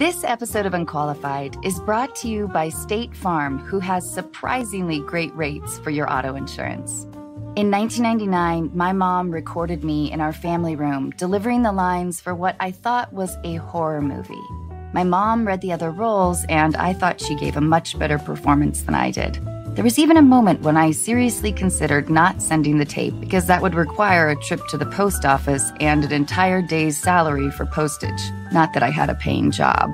This episode of Unqualified is brought to you by State Farm, who has surprisingly great rates for your auto insurance. In 1999, my mom recorded me in our family room delivering the lines for what I thought was a horror movie. My mom read the other roles, and I thought she gave a much better performance than I did. There was even a moment when I seriously considered not sending the tape because that would require a trip to the post office and an entire day's salary for postage. Not that I had a paying job.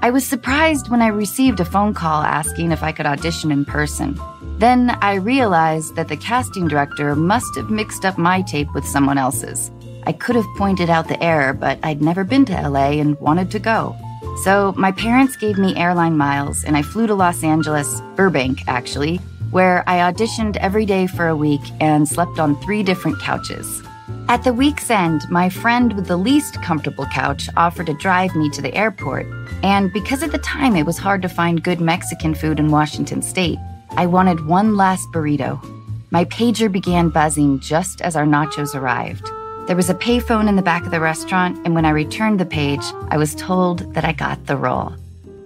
I was surprised when I received a phone call asking if I could audition in person. Then I realized that the casting director must have mixed up my tape with someone else's. I could have pointed out the error, but I'd never been to LA and wanted to go. So my parents gave me airline miles, and I flew to Los Angeles, Burbank actually, where I auditioned every day for a week and slept on three different couches. At the week's end, my friend with the least comfortable couch offered to drive me to the airport, and because at the time it was hard to find good Mexican food in Washington state, I wanted one last burrito. My pager began buzzing just as our nachos arrived. There was a payphone in the back of the restaurant, and when I returned the page, I was told that I got the role.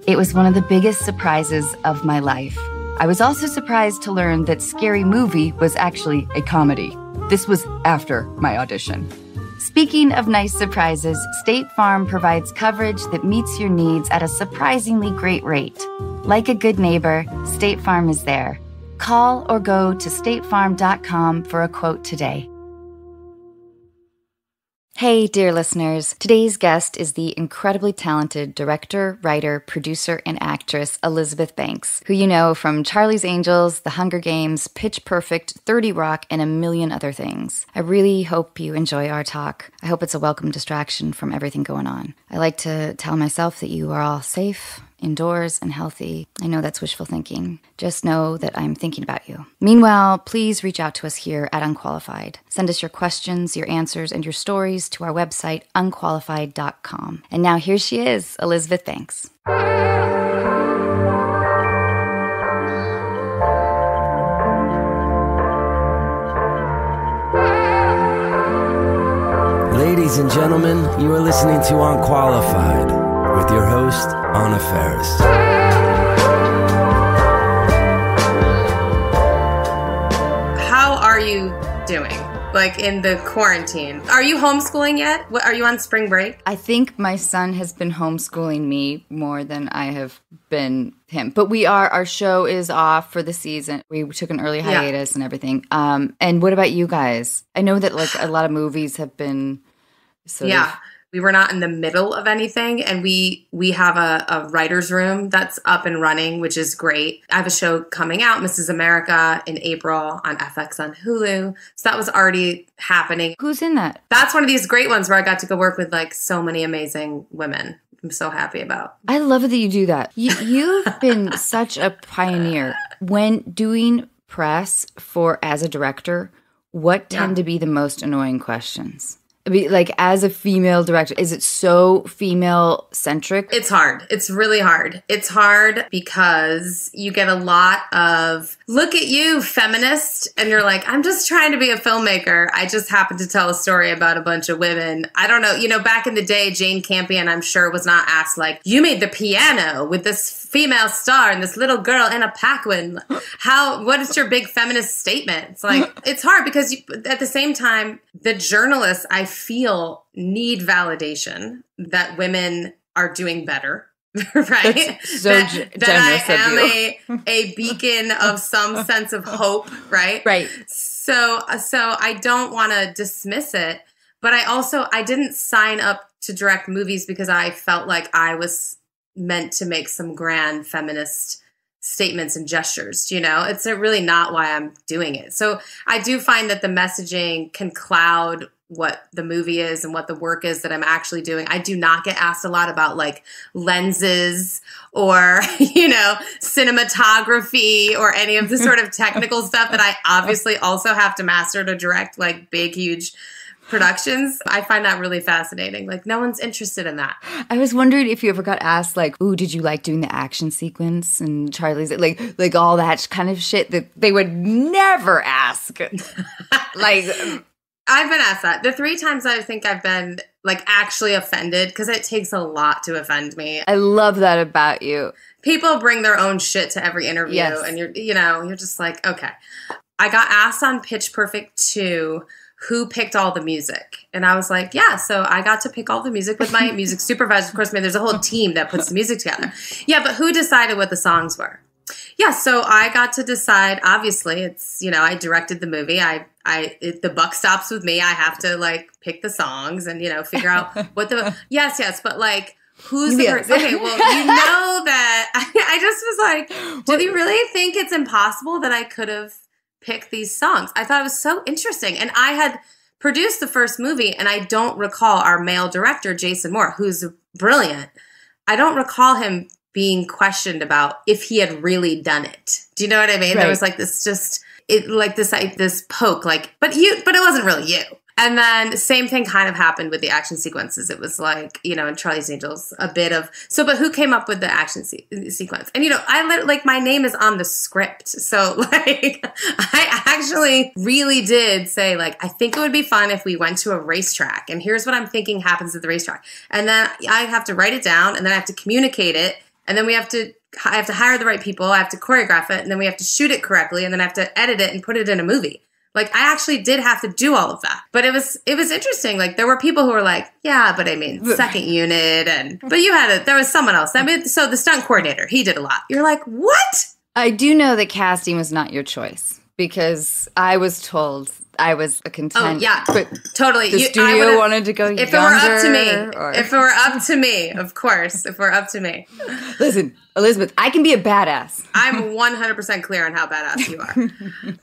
It was one of the biggest surprises of my life. I was also surprised to learn that Scary Movie was actually a comedy. This was after my audition. Speaking of nice surprises, State Farm provides coverage that meets your needs at a surprisingly great rate. Like a good neighbor, State Farm is there. Call or go to statefarm.com for a quote today. Hey, dear listeners. Today's guest is the incredibly talented director, writer, producer, and actress Elizabeth Banks, who you know from Charlie's Angels, The Hunger Games, Pitch Perfect, 30 Rock, and a million other things. I really hope you enjoy our talk. I hope it's a welcome distraction from everything going on. I like to tell myself that you are all safe, indoors and healthy. I know that's wishful thinking. Just know that I'm thinking about you. Meanwhile, please reach out to us here at Unqualified. Send us your questions, your answers, and your stories to our website, unqualified.com. And now here she is, Elizabeth Banks. Ladies and gentlemen, you are listening to Unqualified with your host, Anna Faris. How are you doing? Like in the quarantine? Are you homeschooling yet? What, are you on spring break? I think my son has been homeschooling me more than I have been him. But we are our show is off for the season. We took an early Yeah. hiatus and everything. Um and what about you guys? I know that like a lot of movies have been sort yeah. of We were not in the middle of anything and we we have a, a writer's room that's up and running, which is great. I have a show coming out, Mrs. America, in April on FX on Hulu. So that was already happening. Who's in that? That's one of these great ones where I got to go work with like so many amazing women. I'm so happy about. I love that you do that. You, you've been such a pioneer when doing press for as a director. What tend Yeah. to be the most annoying questions? Like as a female director, is it so female centric? It's hard. It's really hard. It's hard because you get a lot of look at you, feminist, and you're like, I'm just trying to be a filmmaker. I just happen to tell a story about a bunch of women. I don't know. You know, back in the day, Jane Campion, I'm sure, was not asked like, you made the piano with this female star and this little girl in Anna Paquin. How? What is your big feminist statement? It's like it's hard because you, at the same time, the journalists I feel need validation that women are doing better. right? So that, that I am a, a beacon of some sense of hope, right? Right. So so I don't want to dismiss it, but I also I didn't sign up to direct movies because I felt like I was meant to make some grand feminist statements and gestures, you know? It's uh, really not why I'm doing it. So I do find that the messaging can cloud what the movie is and what the work is that I'm actually doing. I do not get asked a lot about like lenses or, you know, cinematography or any of the sort of technical stuff that I obviously also have to master to direct like big, huge productions. I find that really fascinating. Like, no one's interested in that. I was wondering if you ever got asked, like, "Ooh, did you like doing the action sequence?" And Charlie's like, like all that kind of shit that they would never ask. like, I've been asked that. The three times I think I've been like actually offended because it takes a lot to offend me. I love that about you. People bring their own shit to every interview, Yes. and you're, you know, you're just like, okay. I got asked on Pitch Perfect 2 who picked all the music. And I was like, yeah, so I got to pick all the music with my music supervisor. Of course, I mean, there's a whole team that puts the music together. Yeah, but who decided what the songs were? Yeah, so I got to decide. Obviously, it's you know I directed the movie. I I it, the buck stops with me. I have to like pick the songs and you know figure out what the yes yes. But like who's the Yes. person? Okay, well you know that I, I just was like, do they really think it's impossible that I could have picked these songs? I thought it was so interesting, and I had produced the first movie, and I don't recall our male director Jason Moore, who's brilliant. I don't recall him being questioned about if he had really done it. Do you know what I mean? There was like this just it like this like this poke like but you but it wasn't really you. And then same thing kind of happened with the action sequences. It was like, you know, in Charlie's Angels, a bit of so but who came up with the action se- sequence? And you know, I like my name is on the script. So like I actually really did say like I think it would be fun if we went to a racetrack and here's what I'm thinking happens at the racetrack. And then I have to write it down and then I have to communicate it and then we have to I have to hire the right people, I have to choreograph it, and then we have to shoot it correctly, and then I have to edit it and put it in a movie. Like I actually did have to do all of that. But it was it was interesting. Like there were people who were like, "Yeah, but I mean, second unit and but you had it. There was someone else. I mean, so the stunt coordinator, he did a lot. You're like, "What?" I do know that casting was not your choice because I was told I was a contender. Oh, yeah. but Totally. the You- studio wanted to go if it were up to me, or- if it were up to me, of course, if it were up to me, listen, Elizabeth, I can be a badass. I'm 100% clear on how badass you are.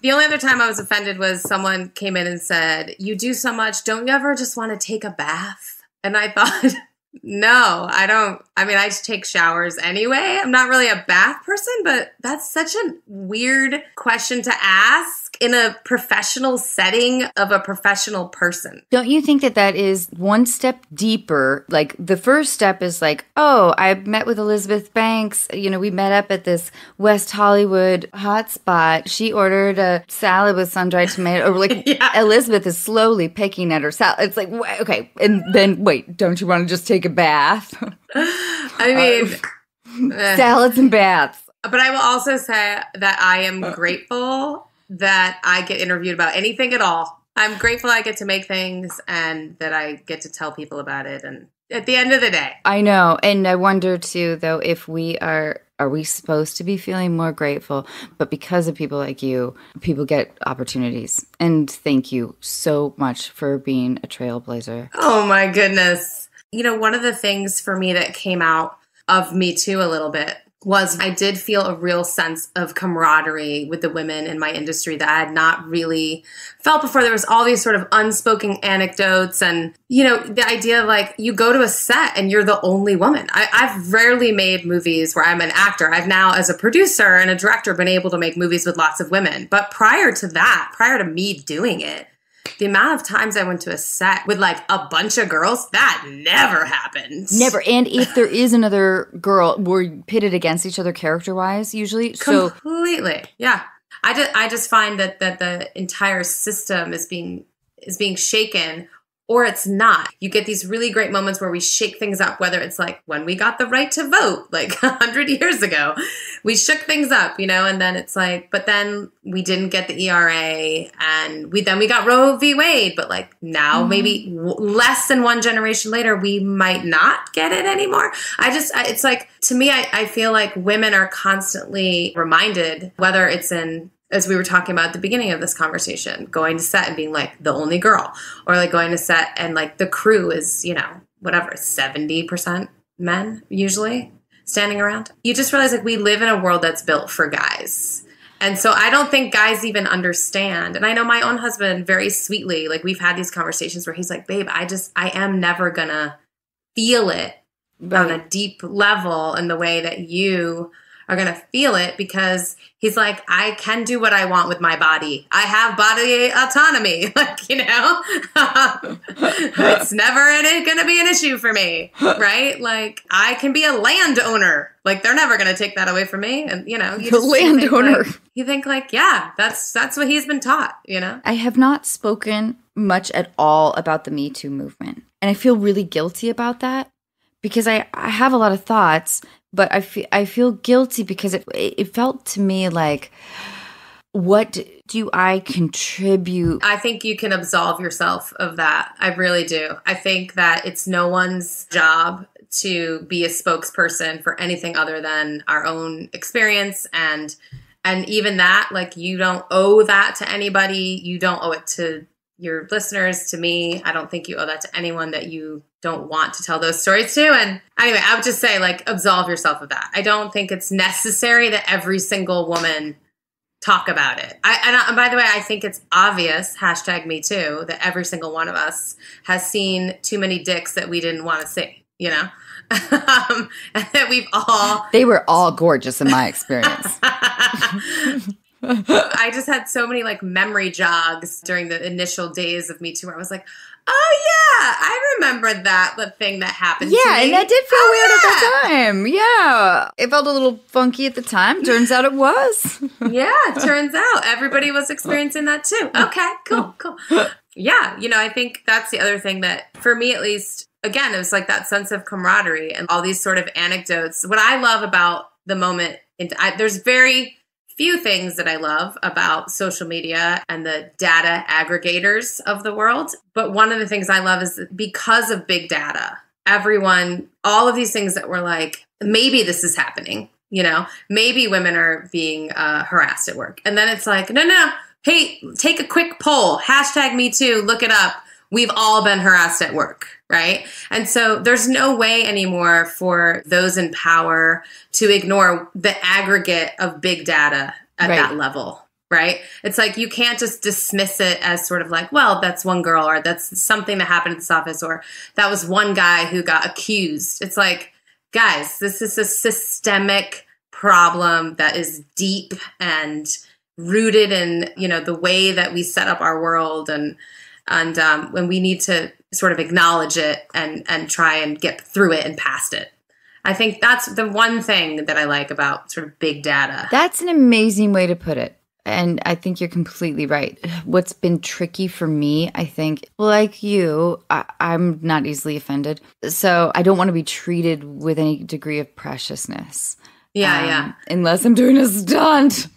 the only other time I was offended was someone came in and said, You do so much. Don't you ever just want to take a bath? And I thought, No, I don't. I mean, I take showers anyway. I'm not really a bath person, but that's such a weird question to ask in a professional setting of a professional person. Don't you think that that is one step deeper? Like the first step is like, oh, I met with Elizabeth Banks. You know, we met up at this West Hollywood hotspot. She ordered a salad with sun-dried tomato. Or like Yeah. Elizabeth is slowly picking at her salad. It's like, okay, and then wait, don't you want to just take a bath? I mean, eh. Salads and baths. But I will also say that I am grateful that I get interviewed about anything at all. I'm grateful I get to make things and that I get to tell people about it. And at the end of the day, I know. And I wonder too, though, if we are, are we supposed to be feeling more grateful? But because of people like you, people get opportunities. And thank you so much for being a trailblazer. oh my goodness. You know, one of the things for me that came out of Me Too a little bit was I did feel a real sense of camaraderie with the women in my industry that I had not really felt before. There was all these sort of unspoken anecdotes and, you know, the idea of like you go to a set and you're the only woman. I, I've rarely made movies where I'm an actor. I've now, as a producer and a director, been able to make movies with lots of women. But prior to that, prior to me doing it, the amount of times I went to a set with like a bunch of girls, that never happened. Never. And if there is another girl, we're pitted against each other character wise, usually. So completely yeah i just i just find that that the entire system is being is being shaken or it's not. You get these really great moments where we shake things up whether it's like when we got the right to vote like 100 years ago we shook things up you know and then it's like but then we didn't get the era and we then we got roe v. Wade but like now mm-hmm. maybe w- less than one generation later we might not get it anymore. I just I, it's like to me I, I feel like women are constantly reminded whether it's in as we were talking about at the beginning of this conversation going to set and being like the only girl or like going to set and like the crew is you know whatever 70% men usually standing around you just realize like we live in a world that's built for guys and so I don't think guys even understand. And I know my own husband very sweetly, like we've had these conversations where he's like, babe, I just, I am never gonna feel it on a deep level in the way that you are going to feel it because he's like I can do what I want with my body. I have body autonomy. Like, you know. it's never going to be an issue for me, right? Like I can be a landowner. Like they're never going to take that away from me and you know, you The landowner. like- you think like, yeah, that's that's what he's been taught, you know? I have not spoken much at all about the Me Too movement. And I feel really guilty about that because I, I have a lot of thoughts, but I feel I feel guilty because it it felt to me like what do I contribute? I think you can absolve yourself of that. I really do. I think that it's no one's job to be a spokesperson for anything other than our own experience and and even that like you don't owe that to anybody. You don't owe it to your listeners, to me. I don't think you owe that to anyone that you don't want to tell those stories to. And anyway, I would just say, like, absolve yourself of that. I don't think it's necessary that every single woman talk about it. I, and, and by the way, I think it's obvious, hashtag me too, that every single one of us has seen too many dicks that we didn't want to see, you know? um, and that we've all. They were all gorgeous in my experience. I just had so many like memory jogs during the initial days of Me Too where I was like, oh yeah, I remember that the thing that happened. Yeah, and that did feel oh, weird yeah. at the time. Yeah, it felt a little funky at the time. Turns out it was. yeah, turns out everybody was experiencing that too. Okay, cool, cool. Yeah, you know, I think that's the other thing that, for me at least, again, it was like that sense of camaraderie and all these sort of anecdotes. What I love about the moment, I, there's very few things that I love about social media and the data aggregators of the world. But one of the things I love is because of big data, everyone, all of these things that were like, maybe this is happening, you know, maybe women are being uh, harassed at work. And then it's like, no, no, no. Hey, take a quick poll, hashtag me too, look it up. We've all been harassed at work right? And so there's no way anymore for those in power to ignore the aggregate of big data at right. that level, right? It's like you can't just dismiss it as sort of like, well, that's one girl or that's something that happened at this office or that was one guy who got accused. It's like, guys, this is a systemic problem that is deep and rooted in, you know, the way that we set up our world and and um, when we need to sort of acknowledge it and and try and get through it and past it. I think that's the one thing that I like about sort of big data. That's an amazing way to put it. And I think you're completely right. What's been tricky for me, I think, like you, I, am not easily offended. So I don't want to be treated with any degree of preciousness. Yeah, um, yeah. Unless I'm doing a stunt.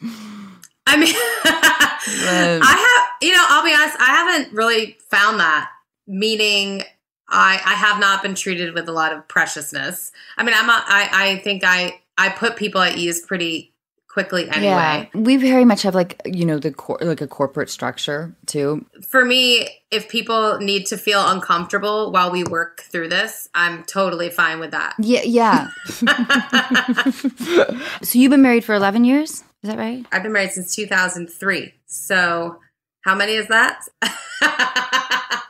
I mean, I have, you know, I'll be honest, I haven't really found that meaning I I have not been treated with a lot of preciousness. I mean, I'm I I think I I put people at ease pretty quickly anyway. Yeah, we very much have like you know the cor- like a corporate structure too. For me, if people need to feel uncomfortable while we work through this, I'm totally fine with that. Yeah, yeah. so you've been married for 11 years, is that right? I've been married since 2003. So how many is that?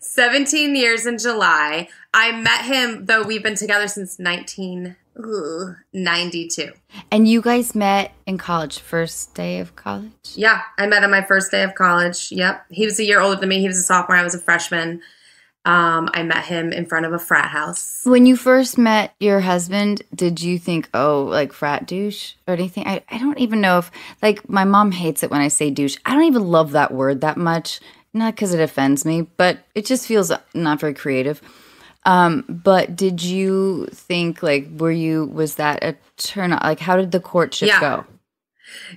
17 years in July. I met him, though we've been together since 1992. And you guys met in college, first day of college? Yeah, I met him my first day of college. Yep. He was a year older than me. He was a sophomore. I was a freshman. Um, I met him in front of a frat house. When you first met your husband, did you think, oh, like frat douche or anything? I, I don't even know if, like, my mom hates it when I say douche. I don't even love that word that much not because it offends me, but it just feels not very creative. Um, but did you think like were you was that a turn? Like how did the courtship yeah. go?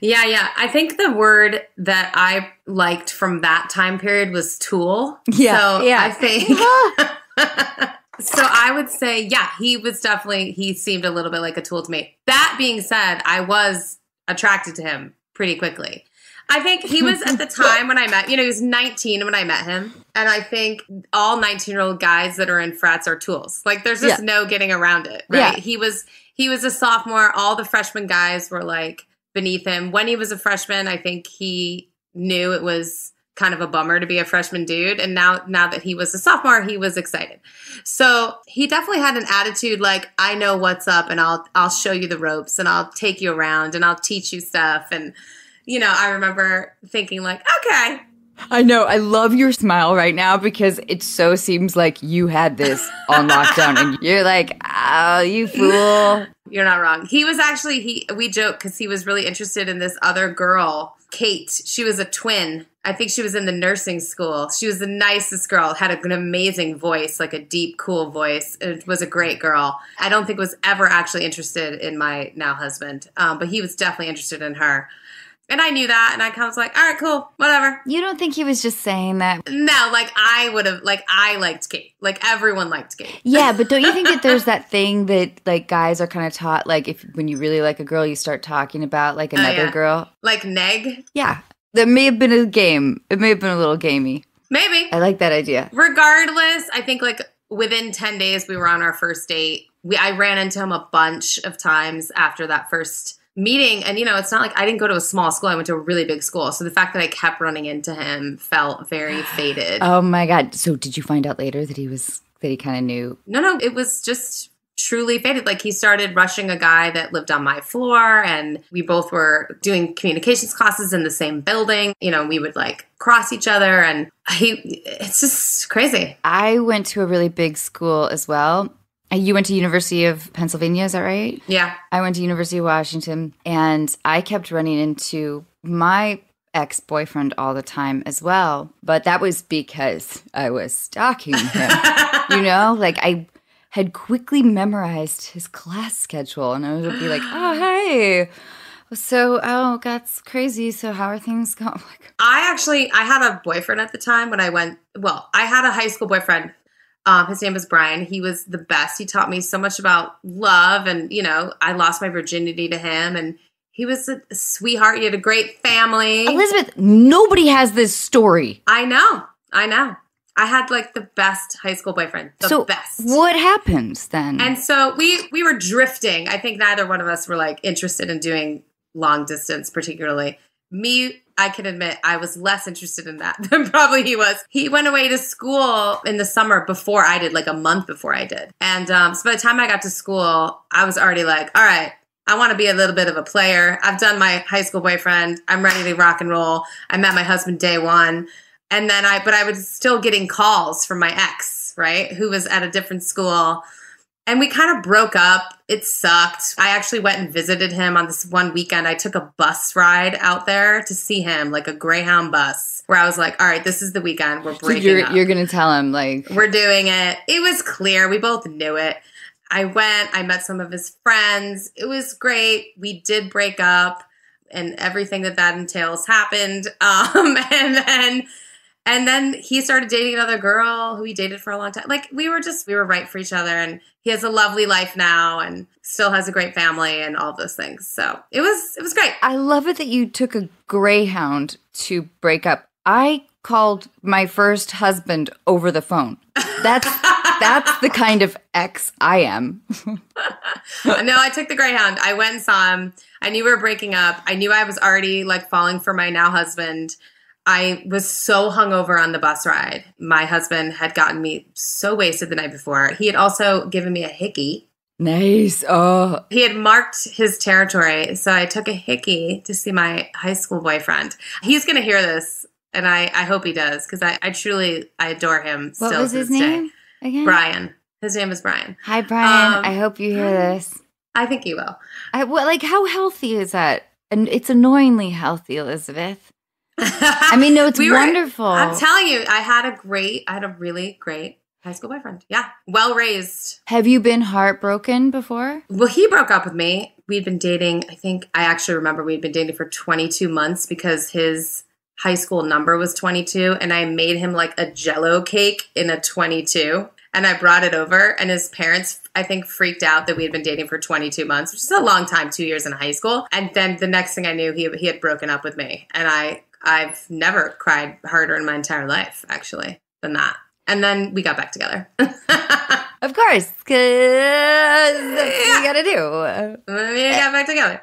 Yeah, yeah. I think the word that I liked from that time period was tool. Yeah. So yeah. I think So I would say, yeah, he was definitely he seemed a little bit like a tool to me. That being said, I was attracted to him pretty quickly. I think he was at the time when I met, you know, he was 19 when I met him. And I think all 19 year old guys that are in frats are tools. Like there's just yeah. no getting around it. Right. Yeah. He was he was a sophomore. All the freshman guys were like beneath him. When he was a freshman, I think he knew it was kind of a bummer to be a freshman dude. And now now that he was a sophomore, he was excited. So he definitely had an attitude like, I know what's up and I'll I'll show you the ropes and I'll take you around and I'll teach you stuff and you know, I remember thinking like, okay. I know. I love your smile right now because it so seems like you had this on lockdown and you're like, oh, you fool. You're not wrong. He was actually he. We joke because he was really interested in this other girl, Kate. She was a twin. I think she was in the nursing school. She was the nicest girl. Had an amazing voice, like a deep, cool voice. It was a great girl. I don't think was ever actually interested in my now husband, um, but he was definitely interested in her. And I knew that, and I kind of was like, all right, cool, whatever. You don't think he was just saying that? No, like I would have, like I liked Kate. Like everyone liked Kate. Yeah, but don't you think that there's that thing that like guys are kind of taught, like if when you really like a girl, you start talking about like oh, another Oh, yeah. girl? Like neg, Yeah, that may have been a game. It may have been a little gamey. maybe. I like that idea. Regardless, I think like within 10 days we were on our first date. We I ran into him a bunch of times after that first meeting and you know, it's not like I didn't go to a small school. I went to a really big school. So the fact that I kept running into him felt very fated. Oh my god! So did you find out later that he was that he kind of knew? No, no, it was just truly fated. Like he started rushing a guy that lived on my floor, and we both were doing communications classes in the same building. You know, we would like cross each other, and he, it's just crazy. I went to a really big school as well. Uh, You went to University of Pennsylvania, is that right? Yeah. I went to University of Washington, and I kept running into my ex boyfriend all the time as well. But that was because I was stalking him. you know, like I had quickly memorized his class schedule, and I would be like, "Oh, hey." So, oh, that's crazy. So, how are things going? Like, I actually I had a boyfriend at the time when I went. Well, I had a high school boyfriend. Um, his name was Brian. He was the best. He taught me so much about love, and you know, I lost my virginity to him, and he was a sweetheart. He had a great family. Elizabeth, nobody has this story. I know, I know. I had like the best high school boyfriend, the so, best. what happens then? And so we we were drifting. I think neither one of us were like interested in doing long distance, particularly. Me, I can admit I was less interested in that than probably he was. He went away to school in the summer before I did, like a month before I did. And um, so by the time I got to school, I was already like, all right, I want to be a little bit of a player. I've done my high school boyfriend. I'm ready to rock and roll. I met my husband day one. And then I, but I was still getting calls from my ex, right? Who was at a different school. And we kind of broke up. It sucked. I actually went and visited him on this one weekend. I took a bus ride out there to see him, like a Greyhound bus, where I was like, all right, this is the weekend. We're So breaking you're, up. you're going to tell him, like, We're doing it. It was clear. We both knew it. I went, I met some of his friends. It was great. We did break up and everything that that entails happened. Um, and then, and then he started dating another girl who he dated for a long time. Like we were just, we were right for each other. And he has a lovely life now and still has a great family and all those things. So it was, it was great. I love it that you took a greyhound to break up. I called my first husband over the phone. That's that's the kind of ex I am. no, I took the Greyhound. I went and saw him. I knew we were breaking up. I knew I was already like falling for my now husband. I was so hungover on the bus ride. My husband had gotten me so wasted the night before. He had also given me a hickey. Nice. Oh, He had marked his territory. So I took a hickey to see my high school boyfriend. He's going to hear this. And I, I hope he does because I, I truly I adore him. what still was to his this day. name again? Brian. His name is Brian. Hi, Brian. Um, I hope you hear this. I think he will. I, what, like, how healthy is that? And it's annoyingly healthy, Elizabeth. I mean, no, it's We were- wonderful. I'm telling you, I had a great, I had a really great high school boyfriend. Yeah, well raised. Have you been heartbroken before? Well, he broke up with me. We'd been dating. I think I actually remember we'd been dating for 22 months because his high school number was 22, and I made him like a Jello cake in a 22. And I brought it over, and his parents, I think, freaked out that we had been dating for 22 months, which is a long time, two years in high school. And then the next thing I knew, he, he had broken up with me. And I, I've never cried harder in my entire life, actually, than that. And then we got back together. Of course, because that's what you gotta do. we got back eh. together.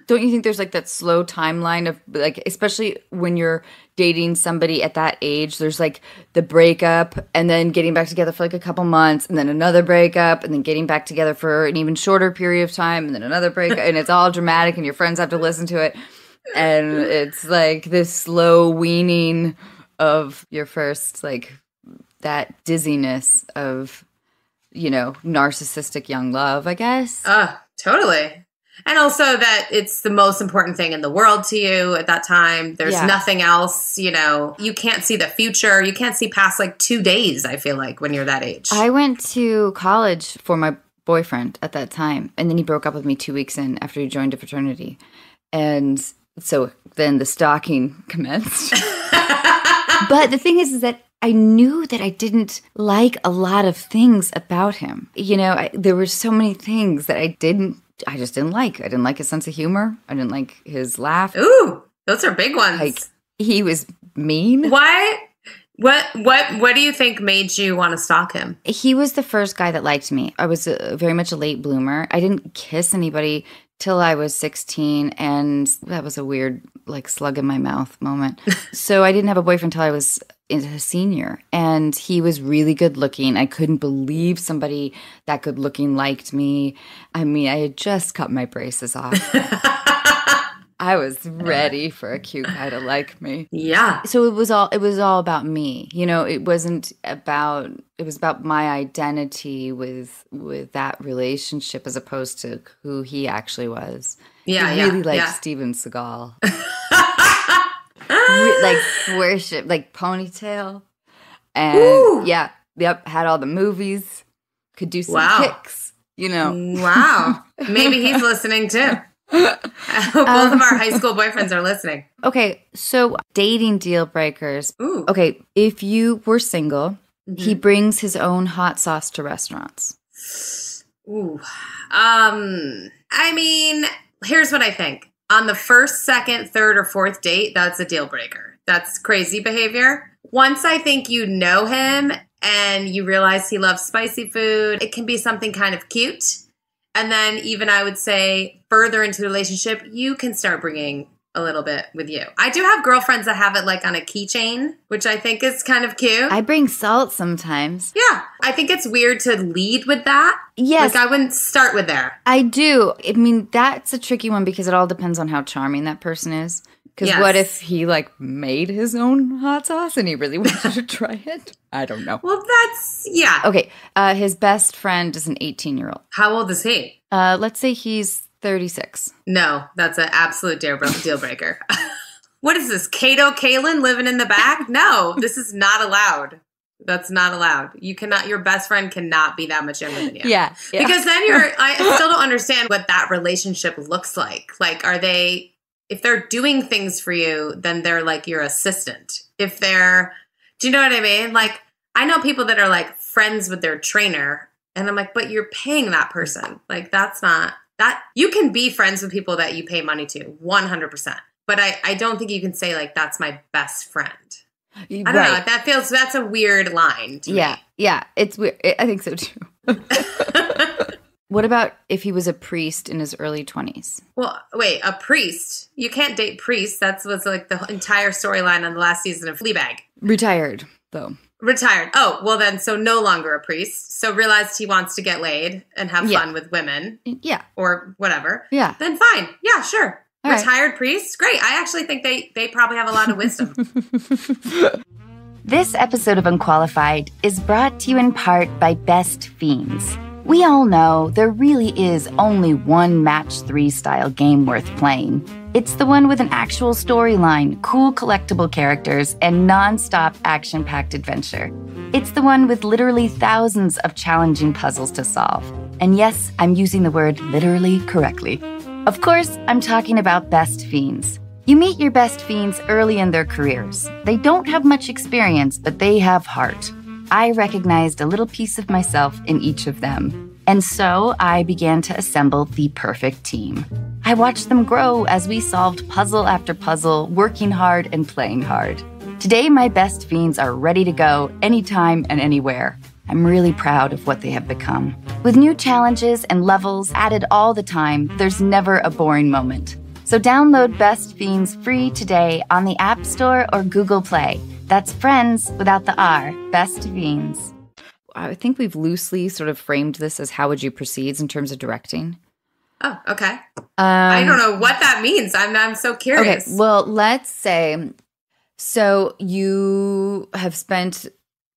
Don't you think there's like that slow timeline of like, especially when you're dating somebody at that age, there's like the breakup and then getting back together for like a couple months and then another breakup and then getting back together for an even shorter period of time and then another breakup and it's all dramatic and your friends have to listen to it. And it's like this slow weaning of your first, like that dizziness of you know, narcissistic young love, I guess. Uh, totally. And also that it's the most important thing in the world to you at that time. There's Yeah. nothing else, you know, you can't see the future. You can't see past like two days, I feel like, when you're that age. I went to college for my boyfriend at that time, and then he broke up with me two weeks in after he joined a fraternity. And so then the stalking commenced. but the thing is, is that I knew that I didn't like a lot of things about him. You know, I, there were so many things that I didn't, I just didn't like. I didn't like his sense of humor. I didn't like his laugh. Ooh, those are big ones. Like he was mean. Why? What what what do you think made you want to stalk him? He was the first guy that liked me. I was a, very much a late bloomer. I didn't kiss anybody till I was 16 and that was a weird like slug in my mouth moment. so I didn't have a boyfriend till I was a senior and he was really good looking. I couldn't believe somebody that good looking liked me. I mean, I had just cut my braces off. I was uh, ready for a cute guy to like me Yeah. so it was all it was all about me you know it wasn't about it was about my identity with with that relationship as opposed to who he actually was Yeah, I yeah. really liked yeah. steven seagal like worship like ponytail and Ooh. yeah yep had all the movies could do some Wow. kicks you know Wow. Maybe he's listening too. I hope both of our high school boyfriends are listening. okay so dating deal breakers Ooh. okay if you were single he Mhm. brings his own hot sauce to restaurants Ooh. Um, I mean, here's what I think. On the first, second, third, or fourth date, that's a deal breaker. That's crazy behavior. Once I think you know him and you realize he loves spicy food, it can be something kind of cute. And then, even I would say, further into the relationship, you can start bringing a little bit with you. I do have girlfriends that have it like on a keychain, which I think is kind of cute. I bring salt sometimes. yeah, I think it's weird to lead with that. Yes, Like, I wouldn't start with there. I do. I mean, that's a tricky one because it all depends on how charming that person is. Because what if he like made his own hot sauce and he really wanted to try it? I don't know. Well, that's yeah. Okay, uh, his best friend is an 18 year old. How old is he? Uh, let's say he's 36. No, that's an absolute deal, deal breaker. what is this? Kato Kaelin living in the back? No, this is not allowed. That's not allowed. You cannot. Your best friend cannot be that much younger than you. Yeah, yeah. Because then you're. I still don't understand what that relationship looks like. Like, are they? If they're doing things for you, then they're like your assistant. If they're, do you know what I mean? Like, I know people that are like friends with their trainer, and I'm like, but you're paying that person. Like, that's not that. You can be friends with people that you pay money to, 100. percent But I, I don't think you can say like that's my best friend. I don't know. That feels that's a weird line. To Yeah, yeah, it's weird. I think so too. what about if he was a priest in his early 20s? Well, wait, a priest. You can't date priests. That was like the entire storyline on the last season of Fleabag. Retired, though. Retired. Oh, well then, so no longer a priest. So realized he wants to get laid and have Yeah. fun with women Yeah, or whatever. yeah. Then fine. Yeah, sure. All right. Retired priest. Great. I actually think they they probably have a lot of wisdom. This episode of Unqualified is brought to you in part by Best Fiends. We all know there really is only one match three style game worth playing. It's the one with an actual storyline, cool collectible characters, and non stop action packed adventure. It's the one with literally thousands of challenging puzzles to solve. And yes, I'm using the word literally correctly. Of course, I'm talking about Best Fiends. You meet your best fiends early in their careers. They don't have much experience, but they have heart. I recognized a little piece of myself in each of them. And so I began to assemble the perfect team. I watched them grow as we solved puzzle after puzzle, working hard and playing hard. Today, my best fiends are ready to go anytime and anywhere. I'm really proud of what they have become. With new challenges and levels added all the time, there's never a boring moment. So download Best Fiends free today on the App Store or Google Play. That's friends without the R. Best beans. I think we've loosely sort of framed this as how would you proceed in terms of directing. oh, okay. Um, I don't know what that means. I'm I'm so curious. Okay, curious. well, let's say so you have spent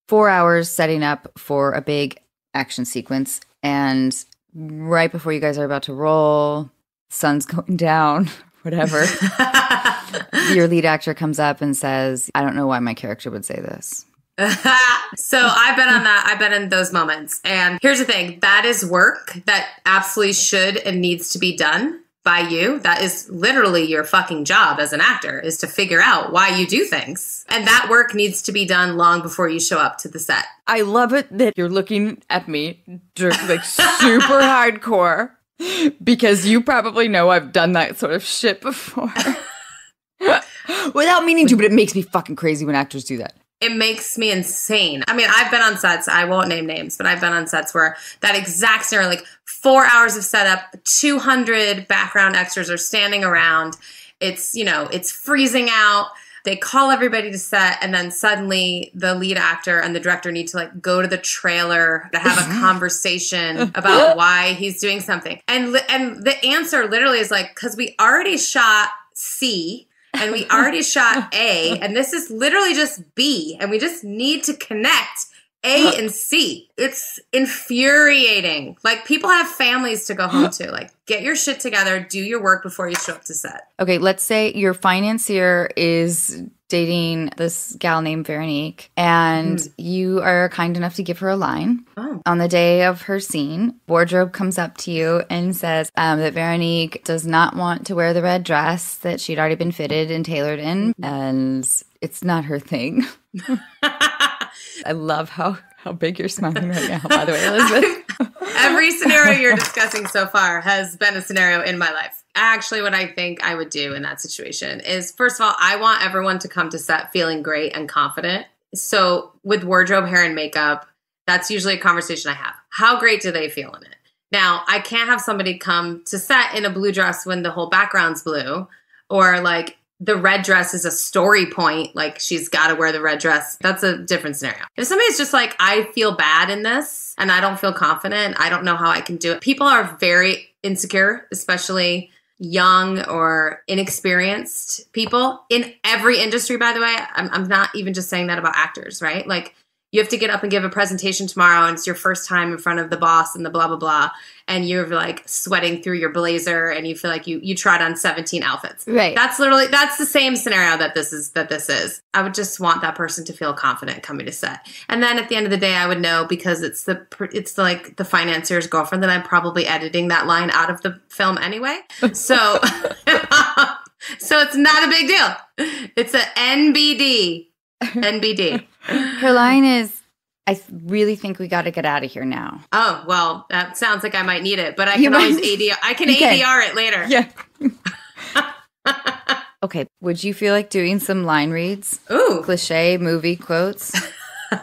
four hours setting up for a big action sequence. And right before you guys are about to roll, sun's going down, whatever. Your lead actor comes up and says, I don't know why my character would say this. so I've been on that. I've been in those moments. And here's the thing that is work that absolutely should and needs to be done by you. That is literally your fucking job as an actor is to figure out why you do things. And that work needs to be done long before you show up to the set. I love it that you're looking at me like super hardcore because you probably know I've done that sort of shit before. Without meaning to, but it makes me fucking crazy when actors do that it makes me insane. I mean, I've been on sets, I won't name names, but I've been on sets where that exact scenario, like four hours of setup, 200 background extras are standing around. It's, you know, it's freezing out. They call everybody to set, and then suddenly the lead actor and the director need to like go to the trailer to have a mm-hmm. conversation about why he's doing something. And and the answer literally is like, because we already shot C and we already shot A, and this is literally just B, and we just need to connect A and C. It's infuriating. Like people have families to go home to. Like get your shit together, do your work before you show up to set. Okay, let's say your financier is dating this gal named Veronique, and mm. you are kind enough to give her a line. Oh. On the day of her scene, wardrobe comes up to you and says um, that Veronique does not want to wear the red dress that she'd already been fitted and tailored in, mm. and it's not her thing. I love how how big you're smiling right now, by the way, Elizabeth. Every scenario you're discussing so far has been a scenario in my life actually what I think I would do in that situation is first of all, I want everyone to come to set feeling great and confident. So with wardrobe, hair, and makeup, that's usually a conversation I have. How great do they feel in it? Now, I can't have somebody come to set in a blue dress when the whole background's blue, or like the red dress is a story point, like she's got to wear the red dress. That's a different scenario. If somebody's just like, I feel bad in this and I don't feel confident, I don't know how I can do it. People are very insecure, especially young or inexperienced people in every industry, by the way. I'm, I'm not even just saying that about actors, right? Like, you have to get up and give a presentation tomorrow and it's your first time in front of the boss and the blah blah blah and you're like sweating through your blazer and you feel like you you tried on 17 outfits. Right. That's literally that's the same scenario that this is that this is. I would just want that person to feel confident coming to set. And then at the end of the day i would know because it's the it's like the financier's girlfriend that i'm probably editing that line out of the film anyway. So so it's not a big deal. It's a nbd nbd her line is, I really think we got to get out of here now. Oh, well, that sounds like I might need it, but I can always ADR. I can ADR it later. Yeah. okay. Would you feel like doing some line reads? Ooh. Cliche movie quotes?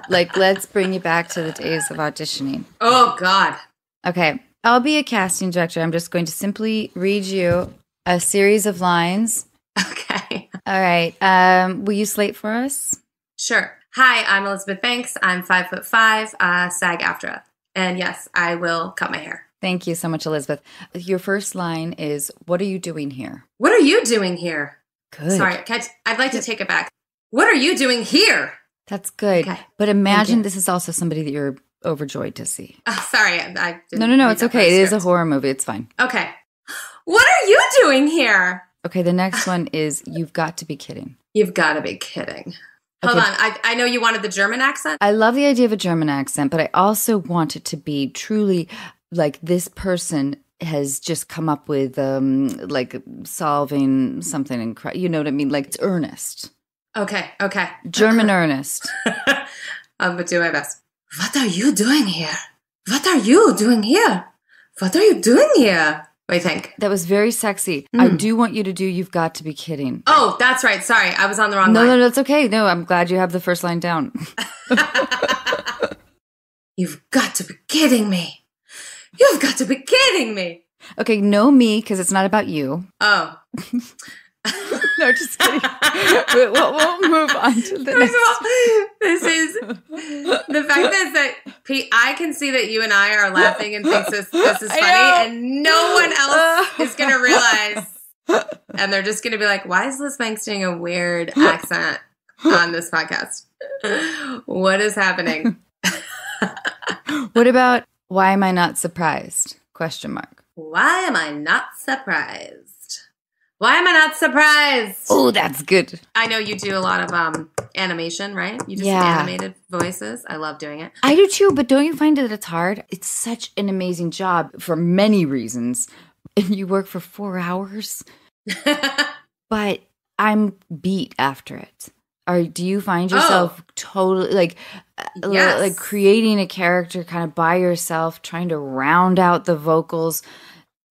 like, let's bring you back to the days of auditioning. Oh, God. Okay. I'll be a casting director. I'm just going to simply read you a series of lines. Okay. All right. Um, will you slate for us? Sure. Hi, I'm Elizabeth Banks. I'm five foot five, uh, SAG AFTRA. And yes, I will cut my hair. Thank you so much, Elizabeth. Your first line is What are you doing here? What are you doing here? Good. Sorry, I, would like to take it back. What are you doing here? That's good. Okay. But imagine this is also somebody that you're overjoyed to see. Oh, sorry. I no, no, no. It's okay. It is a horror movie. It's fine. Okay. What are you doing here? Okay. The next one is You've got to be kidding. You've got to be kidding. Hold okay. on. I, I know you wanted the German accent. I love the idea of a German accent, but I also want it to be truly like this person has just come up with um like solving something incredible. You know what I mean? Like it's earnest. Okay, okay. German earnest. I'm gonna do my best. What are you doing here? What are you doing here? What are you doing here? What do you think? That was very sexy. Mm. I do want you to do You've Got to Be Kidding. Oh, that's right. Sorry. I was on the wrong no, line. No, no, it's okay. No, I'm glad you have the first line down. You've got to be kidding me. You've got to be kidding me. Okay, no me, because it's not about you. Oh. no, just kidding. we'll, we'll, move on to the First next. Of all, this is the fact is that Pete, I can see that you and I are laughing and think this, this is funny, and no one else is going to realize. And they're just going to be like, why is Liz Banks doing a weird accent on this podcast? What is happening? what about why am I not surprised? Question mark. Why am I not surprised? Why am I not surprised? Oh, that's good. I know you do a lot of um animation, right? You do Yeah. animated voices. I love doing it. I do too, but don't you find that it's hard? It's such an amazing job for many reasons. And you work for four hours, but I'm beat after it. Or do you find yourself totally like uh, Yes. like creating a character kind of by yourself, trying to round out the vocals?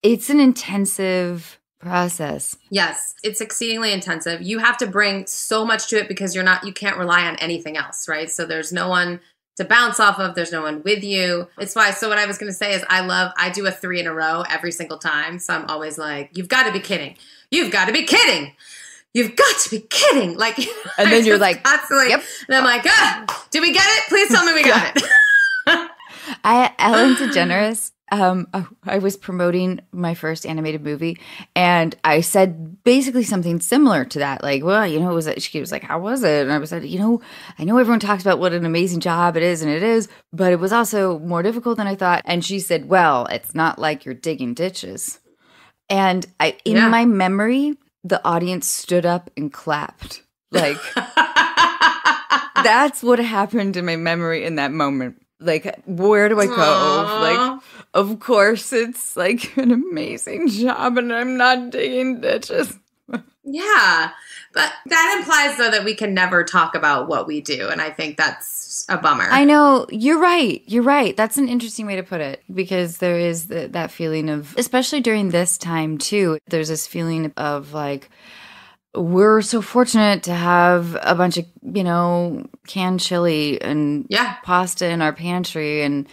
It's an intensive process. Yes, it's exceedingly intensive. You have to bring so much to it because you're not you can't rely on anything else, right? So there's no one to bounce off of, there's no one with you. It's why so what I was going to say is I love I do a 3 in a row every single time. So I'm always like, you've got to be kidding. You've got to be kidding. You've got to be kidding. Like And then you're like, constantly yep. and I'm like, ah, did we get it? Please tell me we got it. I Ellen DeGeneres. Um, I- I was promoting my first animated movie, and I said basically something similar to that. Like, well, you know, it was she was like, "How was it?" And I was like, "You know, I know everyone talks about what an amazing job it is, and it is, but it was also more difficult than I thought." And she said, "Well, it's not like you're digging ditches." And I, in Yeah. my memory, the audience stood up and clapped. Like that's what happened in my memory in that moment. Like, where do I go? Aw. Like, of course, it's like an amazing job, and I'm not digging ditches. Yeah. But that implies though that we can never talk about what we do and I think that's a bummer. I know you're right. You're right. That's an interesting way to put it because there is the, that feeling of, especially during this time too. There's this feeling of like we're so fortunate to have a bunch of you know canned chili and Yeah. pasta in our pantry and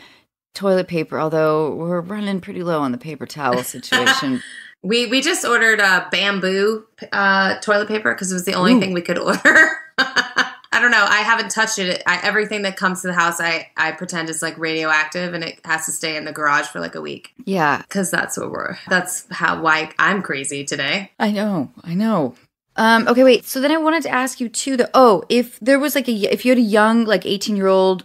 toilet paper. Although we're running pretty low on the paper towel situation. We we just ordered uh, bamboo uh, toilet paper because it was the only Ooh. thing we could order. I don't know. I haven't touched it. I, everything that comes to the house, I I pretend is like radioactive, and it has to stay in the garage for like a week yeah, because that's what we're. That's how why I'm crazy today. I know. I know. Um, okay, wait. So then I wanted to ask you too. The oh, if there was like a if you had a young like eighteen year old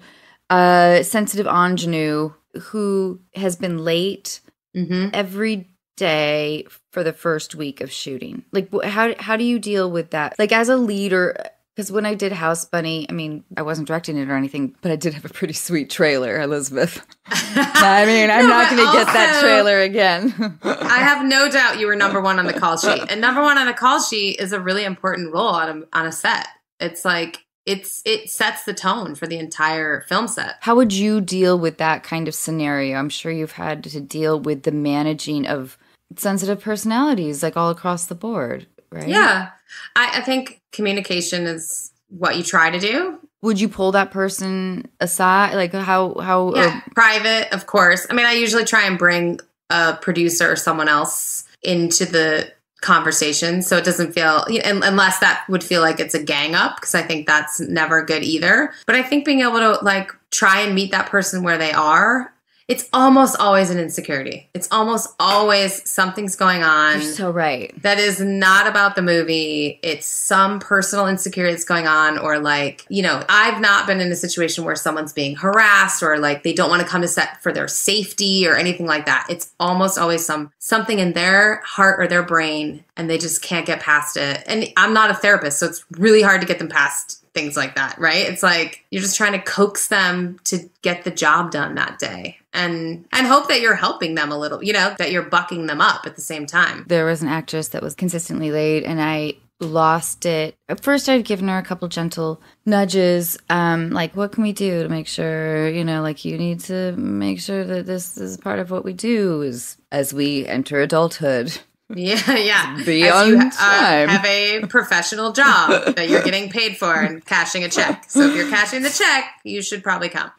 uh sensitive ingenue who has been late hmm every day for the first week of shooting, like how how do you deal with that? Like as a leader. Because when I did House Bunny, I mean, I wasn't directing it or anything, but I did have a pretty sweet trailer, Elizabeth. I mean, I'm No, not going to get that trailer again. I have no doubt you were number one on the call sheet, and number one on the call sheet is a really important role on a on a set. It's like it's it sets the tone for the entire film set. How would you deal with that kind of scenario? I'm sure you've had to deal with the managing of sensitive personalities like all across the board, right? Yeah, I, I think communication is what you try to do. Would you pull that person aside? Like how how Yeah, uh, private, of course. I mean, I usually try and bring a producer or someone else into the conversation so it doesn't feel unless that would feel like it's a gang up because I think that's never good either. But I think being able to like try and meet that person where they are, it's almost always an insecurity. It's almost always something's going on you're so right. that is not about the movie. It's some personal insecurity that's going on, or like, you know, I've not been in a situation where someone's being harassed or like they don't want to come to set for their safety or anything like that. It's almost always some something in their heart or their brain and they just can't get past it. And I'm not a therapist, so it's really hard to get them past things like that, right? It's like you're just trying to coax them to get the job done that day. And and hope that you're helping them a little, you know, that you're bucking them up at the same time. There was an actress that was consistently late and I lost it. At first I'd given her a couple gentle nudges, um, like what can we do to make sure, you know, like you need to make sure that this is part of what we do is as we enter adulthood. Yeah, yeah. Be As on you, uh, time. have a professional job that you're getting paid for and cashing a check. So if you're cashing the check, you should probably come.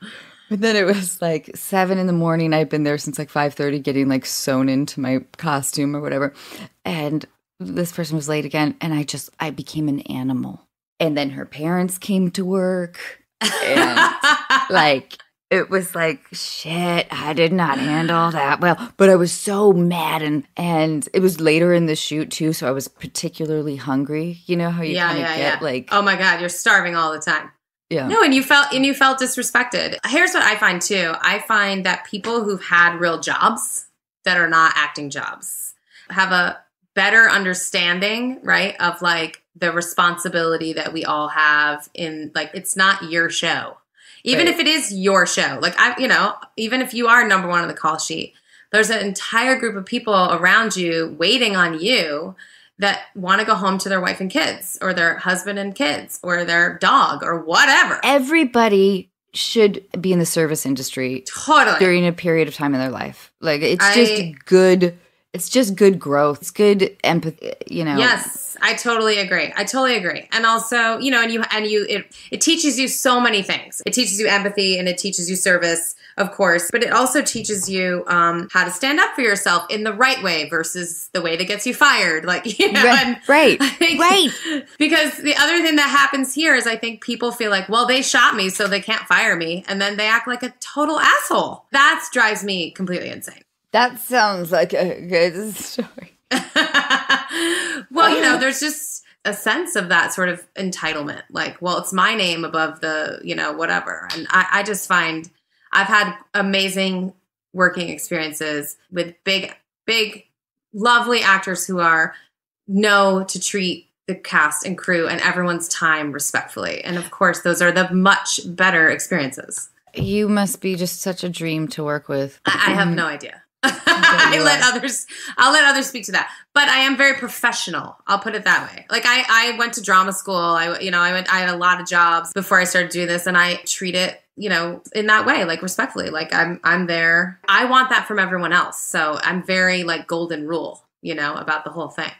But then it was like seven in the morning. I've been there since like five thirty, getting like sewn into my costume or whatever. And this person was late again, and I just I became an animal. And then her parents came to work, and like it was like shit. I did not handle that well, but I was so mad, and and it was later in the shoot too, so I was particularly hungry. You know how you yeah, kind of yeah, get yeah. like oh my god, you're starving all the time. Yeah. No, and you felt and you felt disrespected. Here's what I find too. I find that people who've had real jobs that are not acting jobs have a better understanding, right, of like the responsibility that we all have in like it's not your show. Even Right. if it is your show. Like I you know, even if you are number 1 on the call sheet, there's an entire group of people around you waiting on you that want to go home to their wife and kids or their husband and kids or their dog or whatever. Everybody should be in the service industry Totally. during a period of time in their life. Like it's I- just good. It's just good growth. It's good empathy. You know. Yes, I totally agree. I totally agree. And also, you know, and you and you it it teaches you so many things. It teaches you empathy and it teaches you service, of course, but it also teaches you um, how to stand up for yourself in the right way versus the way that gets you fired. Like, you know, Right. and Right. Think- Right. Because the other thing that happens here is I think people feel like, well, they shot me, so they can't fire me, and then they act like a total asshole. That drives me completely insane. That sounds like a good story. well, you know, there's just a sense of that sort of entitlement. Like, well, it's my name above the, you know, whatever. And I, I just find I've had amazing working experiences with big, big, lovely actors who are know to treat the cast and crew and everyone's time respectfully. And of course, those are the much better experiences. You must be just such a dream to work with. I, I have mm. no idea. I let others. I'll let others speak to that. But I am very professional. I'll put it that way. Like I, I went to drama school. I, you know, I went. I had a lot of jobs before I started doing this, and I treat it, you know, in that way, like respectfully. Like I'm, I'm there. I want that from everyone else. So I'm very like golden rule, you know, about the whole thing.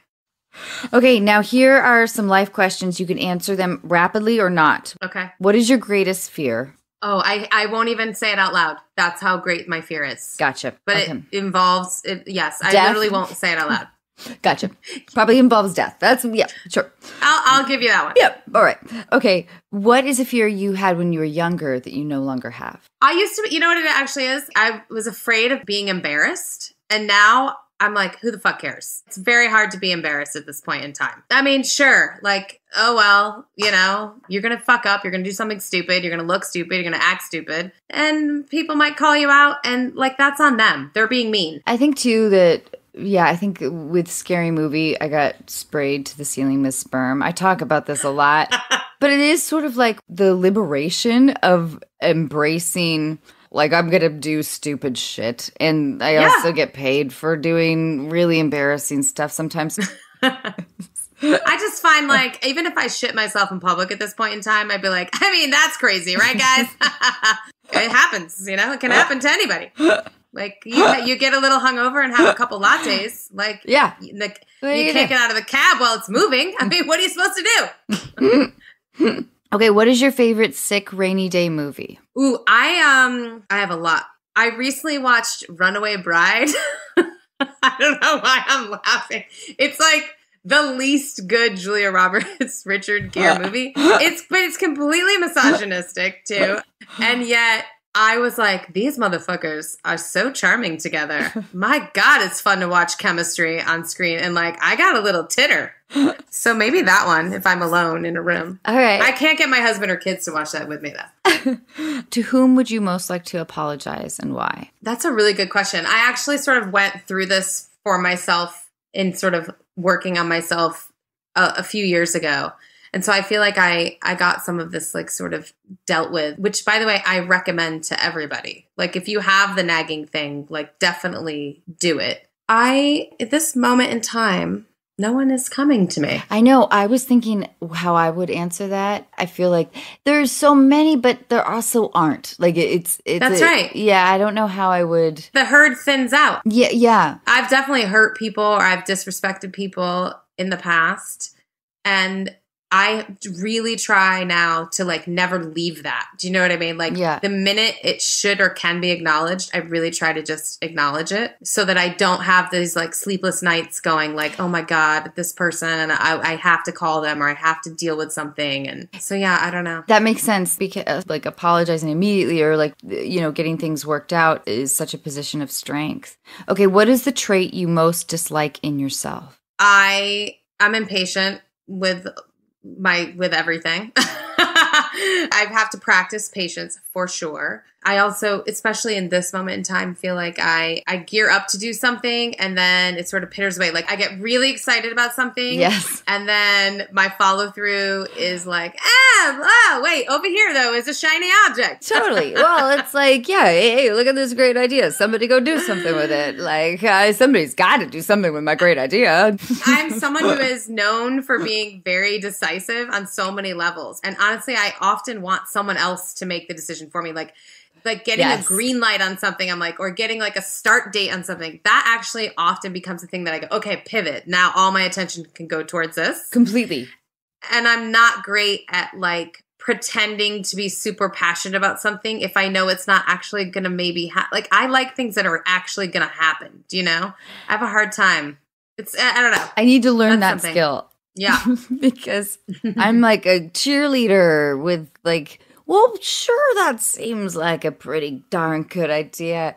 Okay, now here are some life questions. You can answer them rapidly or not. Okay. What is your greatest fear? Oh, I, I won't even say it out loud. That's how great my fear is. Gotcha. But okay. it involves it. Yes, I literally won't say it out loud. gotcha. Probably involves death. That's yeah, sure. I'll, I'll give you that one. Yep. All right. Okay. What is a fear you had when you were younger that you no longer have? I used to, you know what it actually is? I was afraid of being embarrassed. And now I'm like, who the fuck cares? It's very hard to be embarrassed at this point in time. I mean, sure, like, oh well, you know, you're gonna fuck up, you're gonna do something stupid, you're gonna look stupid, you're gonna act stupid, and people might call you out, and like, that's on them. They're being mean. I think too that yeah, I think with Scary Movie, I got sprayed to the ceiling with sperm. I talk about this a lot, but it is sort of like the liberation of embracing. Like I'm gonna do stupid shit, and I Yeah. also get paid for doing really embarrassing stuff sometimes. I just find like, even if I shit myself in public at this point in time, I'd be like, I mean, that's crazy, right, guys? it happens, you know, it can happen to anybody. Like you, you get a little hungover and have a couple lattes, like yeah, you, like, you you can't do? get out of the cab while it's moving. I mean, what are you supposed to do? Okay, what is your favorite sick rainy day movie? Ooh, I um, I have a lot. I recently watched Runaway Bride. I don't know why I'm laughing. It's like the least good Julia Roberts Richard Gere movie. It's but it's completely misogynistic too, and yet. I was like, these motherfuckers are so charming together. My God, it's fun to watch chemistry on screen. And like, I got a little titter. So maybe that one if I'm alone in a room. All right. I can't get my husband or kids to watch that with me though. to whom would you most like to apologize and why? That's a really good question. I actually sort of went through this for myself in sort of working on myself a, a few years ago. And so I feel like I I got some of this like sort of dealt with, which by the way, I recommend to everybody. Like if you have the nagging thing, like definitely do it. I at this moment in time, no one is coming to me. I know. I was thinking how I would answer that. I feel like there's so many, but there also aren't. Like it's it's That's a- right. Yeah, I don't know how I would. The herd thins out. Yeah, yeah. I've definitely hurt people or I've disrespected people in the past. And I really try now to like never leave that. Do you know what I mean? Like Yeah. the minute it should or can be acknowledged, I really try to just acknowledge it so that I don't have these like sleepless nights going like, oh my God, this person, I, I have to call them or I have to deal with something. And so, yeah, I don't know. That makes sense because like apologizing immediately or like you know getting things worked out is such a position of strength. Okay, what is the trait you most dislike in yourself? I I'm impatient with my with everything. I have to practice patience for sure. I also, especially in this moment in time, feel like I I gear up to do something and then it sort of pitters away. Like I get really excited about something, Yes. and then my follow through is like, ah, ah, wait, over here though is a shiny object. Totally. Well, it's like, yeah, hey, hey, look at this great idea. Somebody go do something with it. Like, uh, somebody's got to do something with my great idea. I'm someone who is known for being very decisive on so many levels. And honestly, I often want someone else to make the decision for me. Like like getting Yes. a green light on something, I'm like, or getting like a start date on something. That actually often becomes a thing that I go, okay, pivot. Now all my attention can go towards this. Completely. And I'm not great at like pretending to be super passionate about something if I know it's not actually gonna maybe ha- like I like things that are actually gonna happen. Do you know? I have a hard time. It's I I don't know. I need to learn That's that something. skill. Yeah. because I'm like a cheerleader with like, well, sure, that seems like a pretty darn good idea.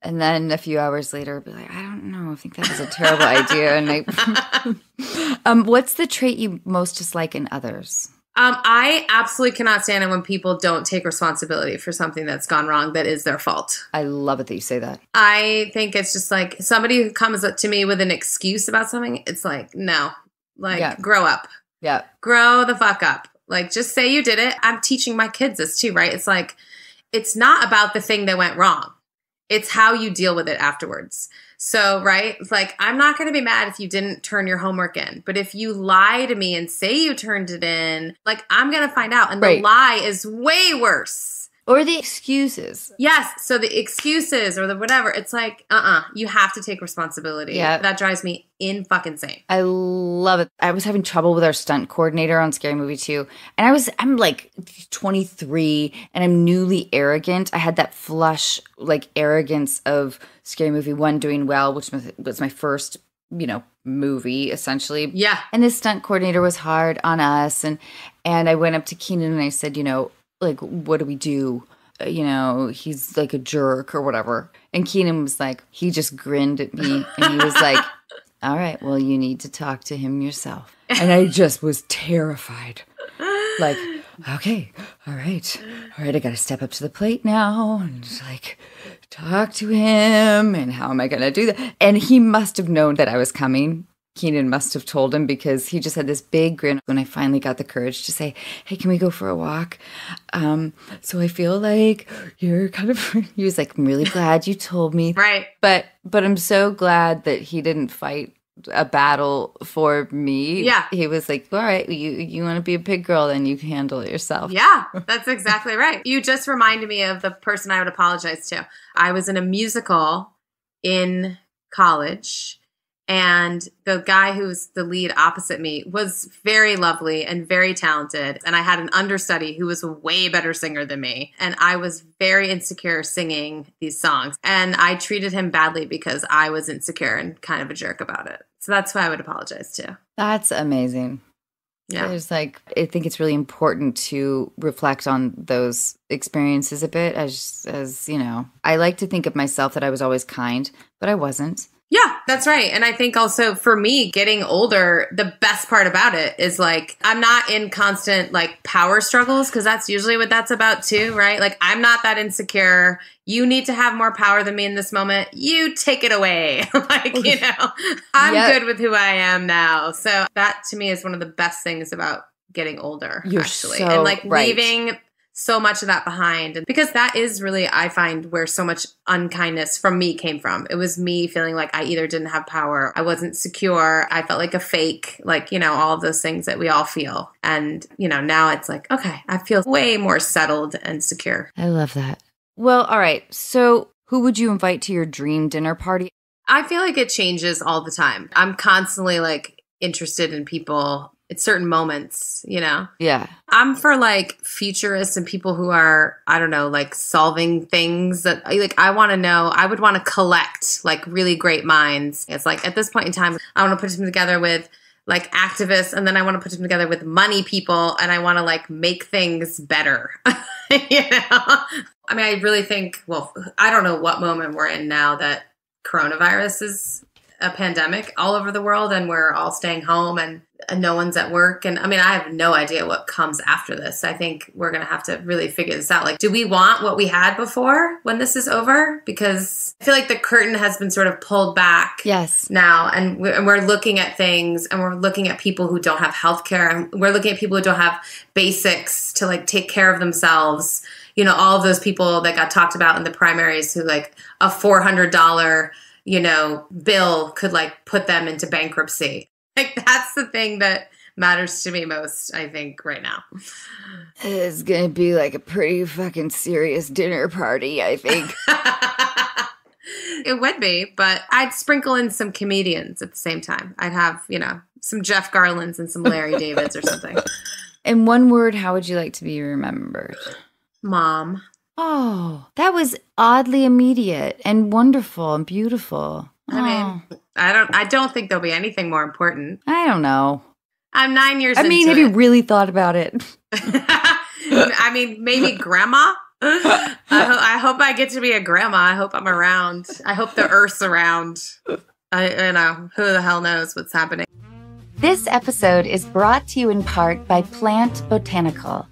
And then a few hours later, be like, I don't know, I think that was a terrible idea. And I, um, what's the trait you most dislike in others? Um, I absolutely cannot stand it when people don't take responsibility for something that's gone wrong that is their fault. I love it that you say that. I think it's just like somebody who comes up to me with an excuse about something, it's like, no, like Yeah. grow up, Yeah. grow the fuck up. Like just say you did it. I'm teaching my kids this too, right? It's like, it's not about the thing that went wrong. It's how you deal with it afterwards. So, right? It's like, I'm not going to be mad if you didn't turn your homework in. But if you lie to me and say you turned it in, like, I'm going to find out. And Right. the lie is way worse. Or the excuses. Yes. So the excuses or the whatever, it's like, uh uh you have to take responsibility. Yeah. That drives me in fucking insane. I love it. I was having trouble with our stunt coordinator on Scary Movie 2. And I was, I'm like 23 and I'm newly arrogant. I had that flush, like, arrogance of Scary Movie 1 doing well, which was, was my first, you know, movie essentially. Yeah. And this stunt coordinator was hard on us. And, and I went up to Keenen and I said, you know, like, what do we do? Uh, You know, he's like a jerk or whatever. And Keenen was like, he just grinned at me and he was like, all right, well, you need to talk to him yourself. And I just was terrified. Like, okay, all right, all right, I got to step up to the plate now and just like talk to him. And how am I going to do that? And he must have known that I was coming. Keenen must have told him because he just had this big grin when I finally got the courage to say, Hey, can we go for a walk? Um, so I feel like you're kind of, he was like, I'm really glad you told me Right. but but I'm so glad that he didn't fight a battle for me. Yeah. He was like, All right, you you want to be a big girl, then you can handle it yourself. Yeah, that's exactly right. You just reminded me of the person I would apologize to. I was in a musical in college, and the guy who's the lead opposite me was very lovely and very talented. And I had an understudy who was a way better singer than me. And I was very insecure singing these songs. And I treated him badly because I was insecure and kind of a jerk about it. So that's why I would apologize to. That's amazing. Yeah. There's like I think it's really important to reflect on those experiences a bit as as, you know. I like to think of myself that I was always kind, but I wasn't. Yeah, that's right. And I think also for me, getting older, the best part about it is like I'm not in constant like power struggles because that's usually what that's about too, right? Like I'm not that insecure. You need to have more power than me in this moment. You take it away. like, you know, I'm Yeah. good with who I am now. So that to me is one of the best things about getting older, You're actually. so and like right. leaving so much of that behind and because that is really i find where so much unkindness from me came from it was me feeling like i either didn't have power i wasn't secure i felt like a fake like you know all of those things that we all feel and you know now it's like okay i feel way more settled and secure I love that. Well, all right. So, who would you invite to your dream dinner party? i feel like it changes all the time i'm constantly like interested in people at certain moments you know Yeah. I'm for like futurists and people who are, I don't know, like solving things that like I want to know. I would want to collect like really great minds. It's like at this point in time, I want to put them together with like activists and then I want to put them together with money people and I want to like make things better. you know? I mean, I really think, well, I don't know what moment we're in now that coronavirus is a pandemic all over the world and we're all staying home and and no one's at work. And I mean, I have no idea what comes after this. I think we're going to have to really figure this out. Like, do we want what we had before when this is over? Because I feel like the curtain has been sort of pulled back Yes. now and we're, and we're looking at things and we're looking at people who don't have health care and we're looking at people who don't have basics to like take care of themselves you know all of those people that got talked about in the primaries who like a $400 you know bill could like put them into bankruptcy like that's the thing that matters to me most i think right now It's gonna be like a pretty fucking serious dinner party, I think. it would be, but I'd sprinkle in some comedians at the same time. I'd have, you know, some Jeff Garlins and some Larry Davids or something. In one word, how would you like to be remembered? Mom. Oh, that was oddly immediate and wonderful and beautiful. I mean, Oh, I don't I don't think there'll be anything more important. I don't know. I'm 9 years I mean, have into you really thought about it? it. I mean, maybe grandma. I, ho- I hope I get to be a grandma. I hope I'm around. I hope the earth's around. I, you know, who the hell knows what's happening. This episode is brought to you in part by Plant Botanical.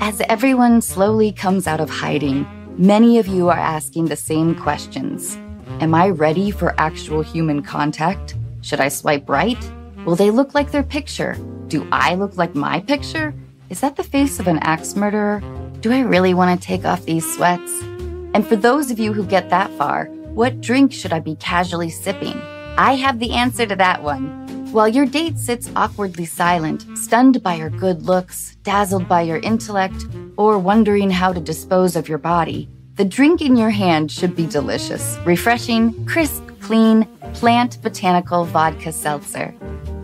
As everyone slowly comes out of hiding, many of you are asking the same questions. Am I ready for actual human contact? Should I swipe right? Will they look like their picture? Do I look like my picture? Is that the face of an axe murderer? Do I really want to take off these sweats? And for those of you who get that far, what drink should I be casually sipping? I have the answer to that one. While your date sits awkwardly silent, stunned by your good looks, dazzled by your intellect, or wondering how to dispose of your body, the drink in your hand should be delicious, refreshing, crisp, clean, plant botanical vodka seltzer.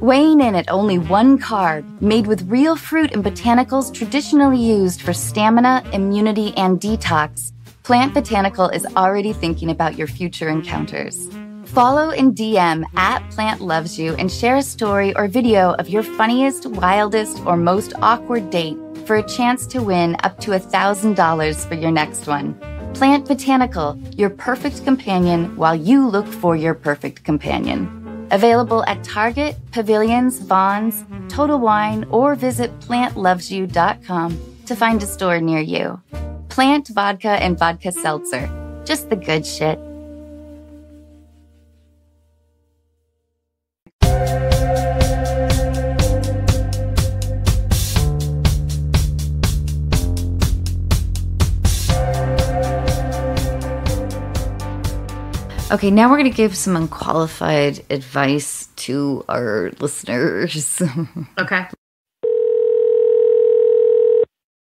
Weighing in at only one carb, made with real fruit and botanicals traditionally used for stamina, immunity, and detox, Plant Botanical is already thinking about your future encounters. Follow and DM at Plant Loves You and share a story or video of your funniest, wildest, or most awkward date for a chance to win up to $1,000 for your next one. Plant Botanical, your perfect companion while you look for your perfect companion. Available at Target, Pavilions, Vons, Total Wine, or visit plantlovesyou.com to find a store near you. Plant vodka and vodka seltzer. Just the good shit. Okay, now we're going to give some unqualified advice to our listeners. Okay.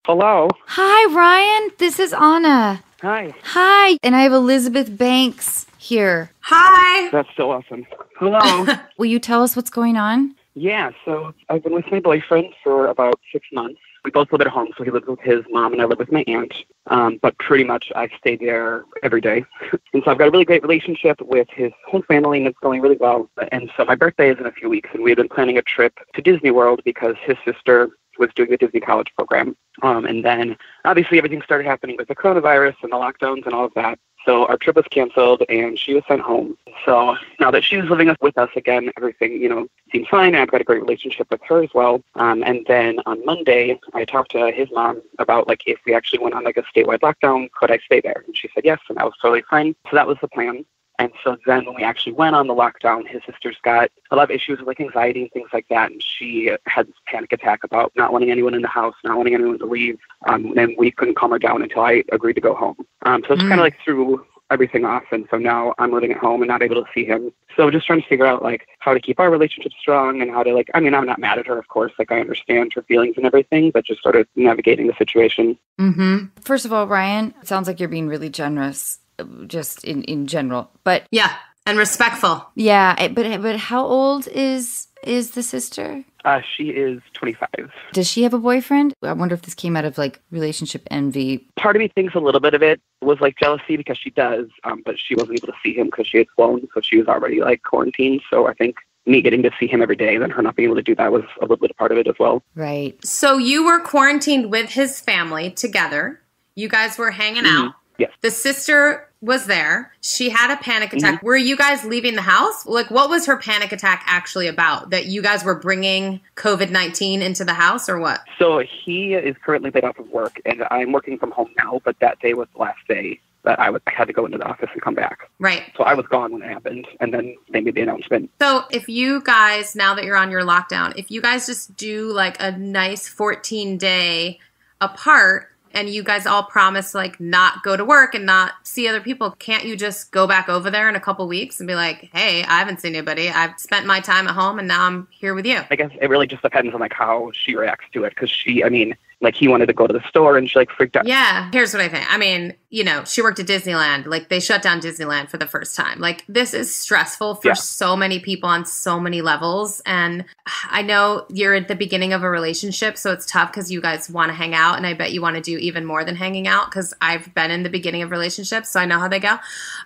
Hello. Hi, Ryan. This is Anna. Hi. Hi. And I have Elizabeth Banks here. Hi. That's so awesome. Hello. Will you tell us what's going on? yeah, so I've been with my boyfriend for about six months. We both live at home, so he lives with his mom and I live with my aunt. Um, but pretty much I've stayed there every day. and so I've got a really great relationship with his whole family and it's going really well. And so my birthday is in a few weeks and we had been planning a trip to Disney World because his sister was doing the Disney College program. Um, and then obviously everything started happening with the coronavirus and the lockdowns and all of that. So our trip was canceled and she was sent home. So now that she's living with us again, everything, you know, seems fine. I've got a great relationship with her as well. Um, and then on Monday, I talked to his mom about like if we actually went on like a statewide lockdown, could I stay there? And she said yes, and that was totally fine. So that was the plan. And so then when we actually went on the lockdown, his sister's got a lot of issues with like anxiety and things like that. And she had this panic attack about not wanting anyone in the house, not wanting anyone to leave. Um, and we couldn't calm her down until I agreed to go home. Um, so it's Mm. kind of like threw everything off. And so now I'm living at home and not able to see him. So just trying to figure out like how to keep our relationship strong and how to like, I mean, I'm not mad at her, of course. Like I understand her feelings and everything, but just sort of navigating the situation. Mm-hmm. First of all, Ryan, it sounds like you're being really generous, just in, in general. But Yeah. And respectful. yeah, but but how old is is the sister? Uh, she is 25. Does she have a boyfriend? I wonder if this came out of like relationship envy. part of me thinks a little bit of it was like jealousy because she does, um, but she wasn't able to see him because she had flown, so she was already like quarantined. So I think me getting to see him every day and then her not being able to do that was a little bit a part of it as well. Right. So you were quarantined with his family together. You guys were hanging out. Yes. The sister was there. She had a panic attack. Mm-hmm. Were you guys leaving the house? Like, what was her panic attack actually about? That you guys were bringing COVID 19 into the house or what? So he is currently laid off of work, and I'm working from home now. But that day was the last day that I, was, I had to go into the office and come back. Right. So I was gone when it happened, and then they made the announcement. So, if you guys, now that you're on your lockdown, if you guys just do like a nice 14 day apart and you guys all promise like not go to work and not see other people, can't you just go back over there in a couple weeks and be like, hey, I haven't seen anybody. I've spent my time at home and now I'm here with you? I guess it really just depends on like how she reacts to it, because she, I mean, like he wanted to go to the store and she like freaked out. Yeah, here's what I think. I mean, you know, she worked at Disneyland. Like they shut down Disneyland for the first time. Like this is stressful for Yeah. so many people on so many levels. And I know you're at the beginning of a relationship, so it's tough because you guys want to hang out, and I bet you want to do even more than hanging out because I've been in the beginning of relationships, so I know how they go.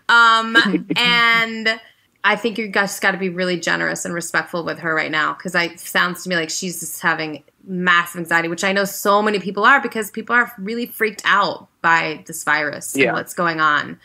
Um, and. I think you guys got to be really generous and respectful with her right now because it sounds to me like she's just having massive anxiety, which I know so many people are because people are really freaked out by this virus Yeah. and what's going on.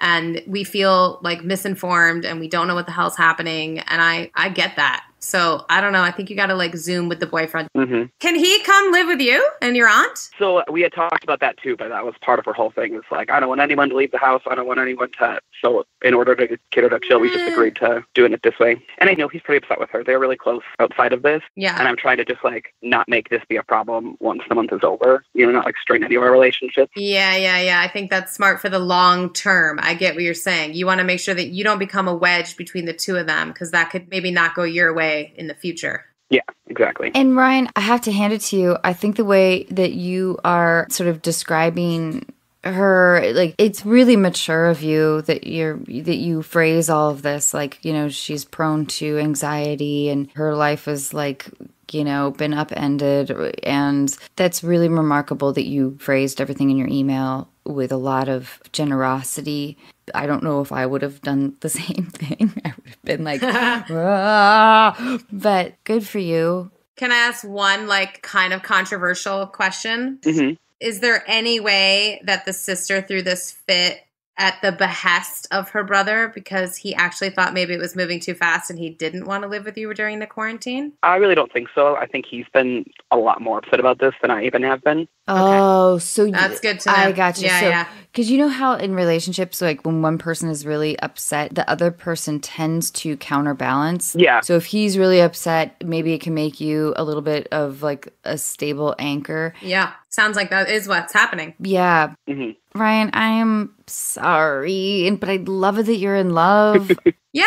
And we feel like misinformed and we don't know what the hell's happening. And I, I get that. So I don't know. I think you got to like Zoom with the boyfriend. hmm Can he come live with you and your aunt? So we had talked about that too, but that was part of her whole thing. It's like I don't want anyone to leave the house. I don't want anyone to. So in order to get her to chill, we just agreed to doing it this way. And I know he's pretty upset with her. They're really close outside of this, Yeah. and I'm trying to just like not make this be a problem once the month is over. You know, not like strain any of our relationships. Yeah, yeah, yeah. I think that's smart for the long term. I get what you're saying. You want to make sure that you don't become a wedge between the two of them because that could maybe not go your way in the future. Yeah, exactly. And Ryan, I have to hand it to you. I think the way that you are sort of describing her like it's really mature of you that you're that you phrase all of this like you know she's prone to anxiety and her life is like you know been upended and that's really remarkable that you phrased everything in your email with a lot of generosity i don't know if i would have done the same thing. I would have been like "Ah," but good for you. Can I ask one like kind of controversial question? hmm Is there any way that the sister threw this fit at the behest of her brother because he actually thought maybe it was moving too fast and he didn't want to live with you during the quarantine? I really don't think so. I think he's been a lot more upset about this than I even have been. Oh, so you- That's good to know. I got you. Yeah, so, yeah. Because you know how in relationships, like when one person is really upset, the other person tends to counterbalance. Yeah. So if he's really upset, maybe it can make you a little bit of like a stable anchor. Yeah. Sounds like that is what's happening. Yeah, hmm Ryan, I am sorry, but I love it that you're in love. Yay!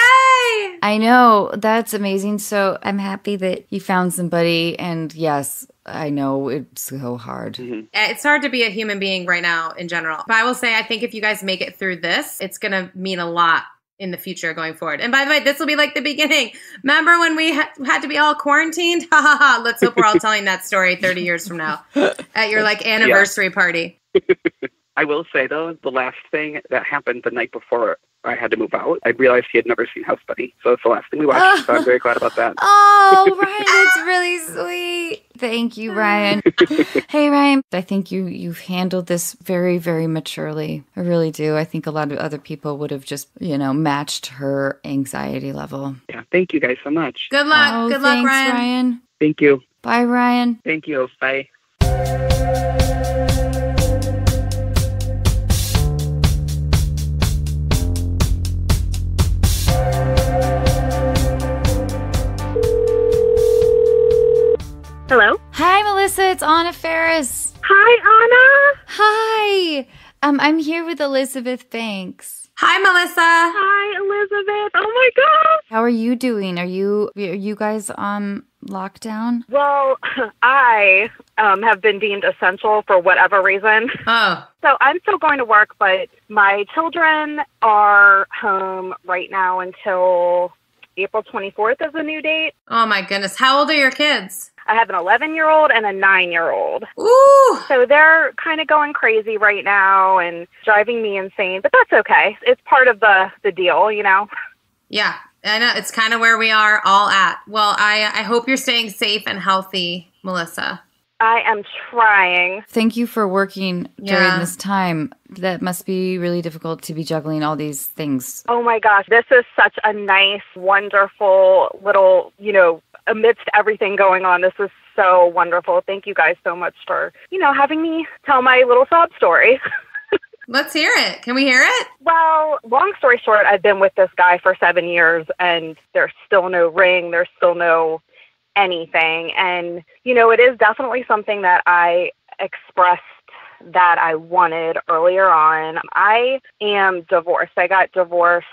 I know that's amazing. So I'm happy that you found somebody, and yes, I know it's so hard. hmm It's hard to be a human being right now in general. But I will say, I think if you guys make it through this, it's going to mean a lot in the future going forward. And by the way, this will be like the beginning. Remember when we ha- had to be all quarantined? Ha ha ha. Let's hope we're all telling that story 30 years from now at your like anniversary party. I will say though, the last thing that happened the night before I had to move out, I realized he had never seen House Bunny, so it's the last thing we watched. so I'm very glad about that. Oh, Ryan, that's really sweet. Thank you, Ryan. hey, Ryan, I think you you've handled this very, very maturely. I really do. I think a lot of other people would have just, you know, matched her anxiety level. Yeah, thank you guys so much. Good luck. oh, Good luck, thanks, Ryan. Ryan. Thank you. Bye, Ryan. Thank you. Bye. Hi, Melissa. It's Anna Faris. Hi, Anna. Hi. Um, I'm here with Elizabeth Banks. Hi, Melissa. Hi, Elizabeth. Oh my gosh. How are you doing? Are you are you guys on lockdown? Well, I um, have been deemed essential for whatever reason. Oh, So I'm still going to work, but my children are home right now until April 24th is the new date. oh my goodness. How old are your kids? I have an 11 year old and a 9 year old. Ooh. So they're kind of going crazy right now and driving me insane, but that's okay. It's part of the, the deal, you know? Yeah, I know. It's kind of where we are all at. Well, I, I hope you're staying safe and healthy, Melissa. I am trying. Thank you for working during Yeah. this time. That must be really difficult to be juggling all these things. Oh my gosh, this is such a nice, wonderful little, you know, amidst everything going on. This is so wonderful. Thank you guys so much for, you know, having me tell my little sob story. Let's hear it. Can we hear it? Well, long story short, I've been with this guy for seven years and there's still no ring. There's still no anything. And, you know, it is definitely something that I expressed that I wanted earlier on. I am divorced. I got divorced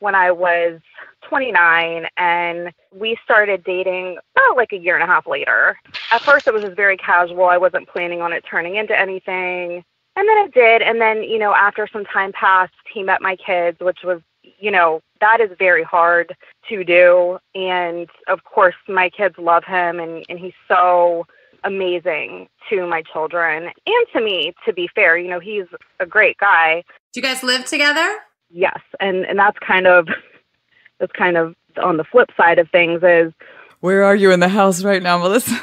when I was 29 and we started dating about like a year and a half later. At first it was just very casual. I wasn't planning on it turning into anything. And then it did. And then, you know, after some time passed, he met my kids, which was, you know, that is very hard to do. And of course, my kids love him and, and he's so amazing to my children and to me, to be fair. You know, he's a great guy. Do you guys live together? Yes. And, and that's kind of, that's kind of on the flip side of things is Where are you in the house right now, Melissa?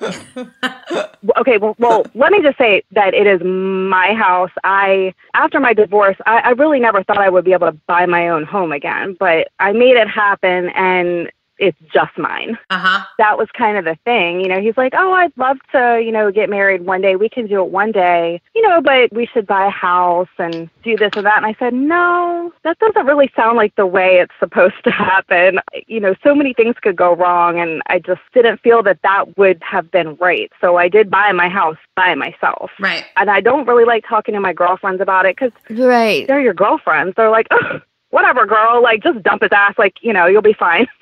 okay well, well let me just say that it is my house i after my divorce I, I really never thought i would be able to buy my own home again but i made it happen and it's just mine. Uh huh. that was kind of the thing you know he's like oh i'd love to you know get married one day. We can do it one day you know but we should buy a house and do this and that. And i said no that doesn't really sound like the way it's supposed to happen. You know so many things could go wrong and i just didn't feel that that would have been right. So i did buy my house by myself. Right. and i don't really like talking to my girlfriends about it because right. they're your girlfriends. They're like oh, whatever girl. Like just dump his ass. Like you know you'll be fine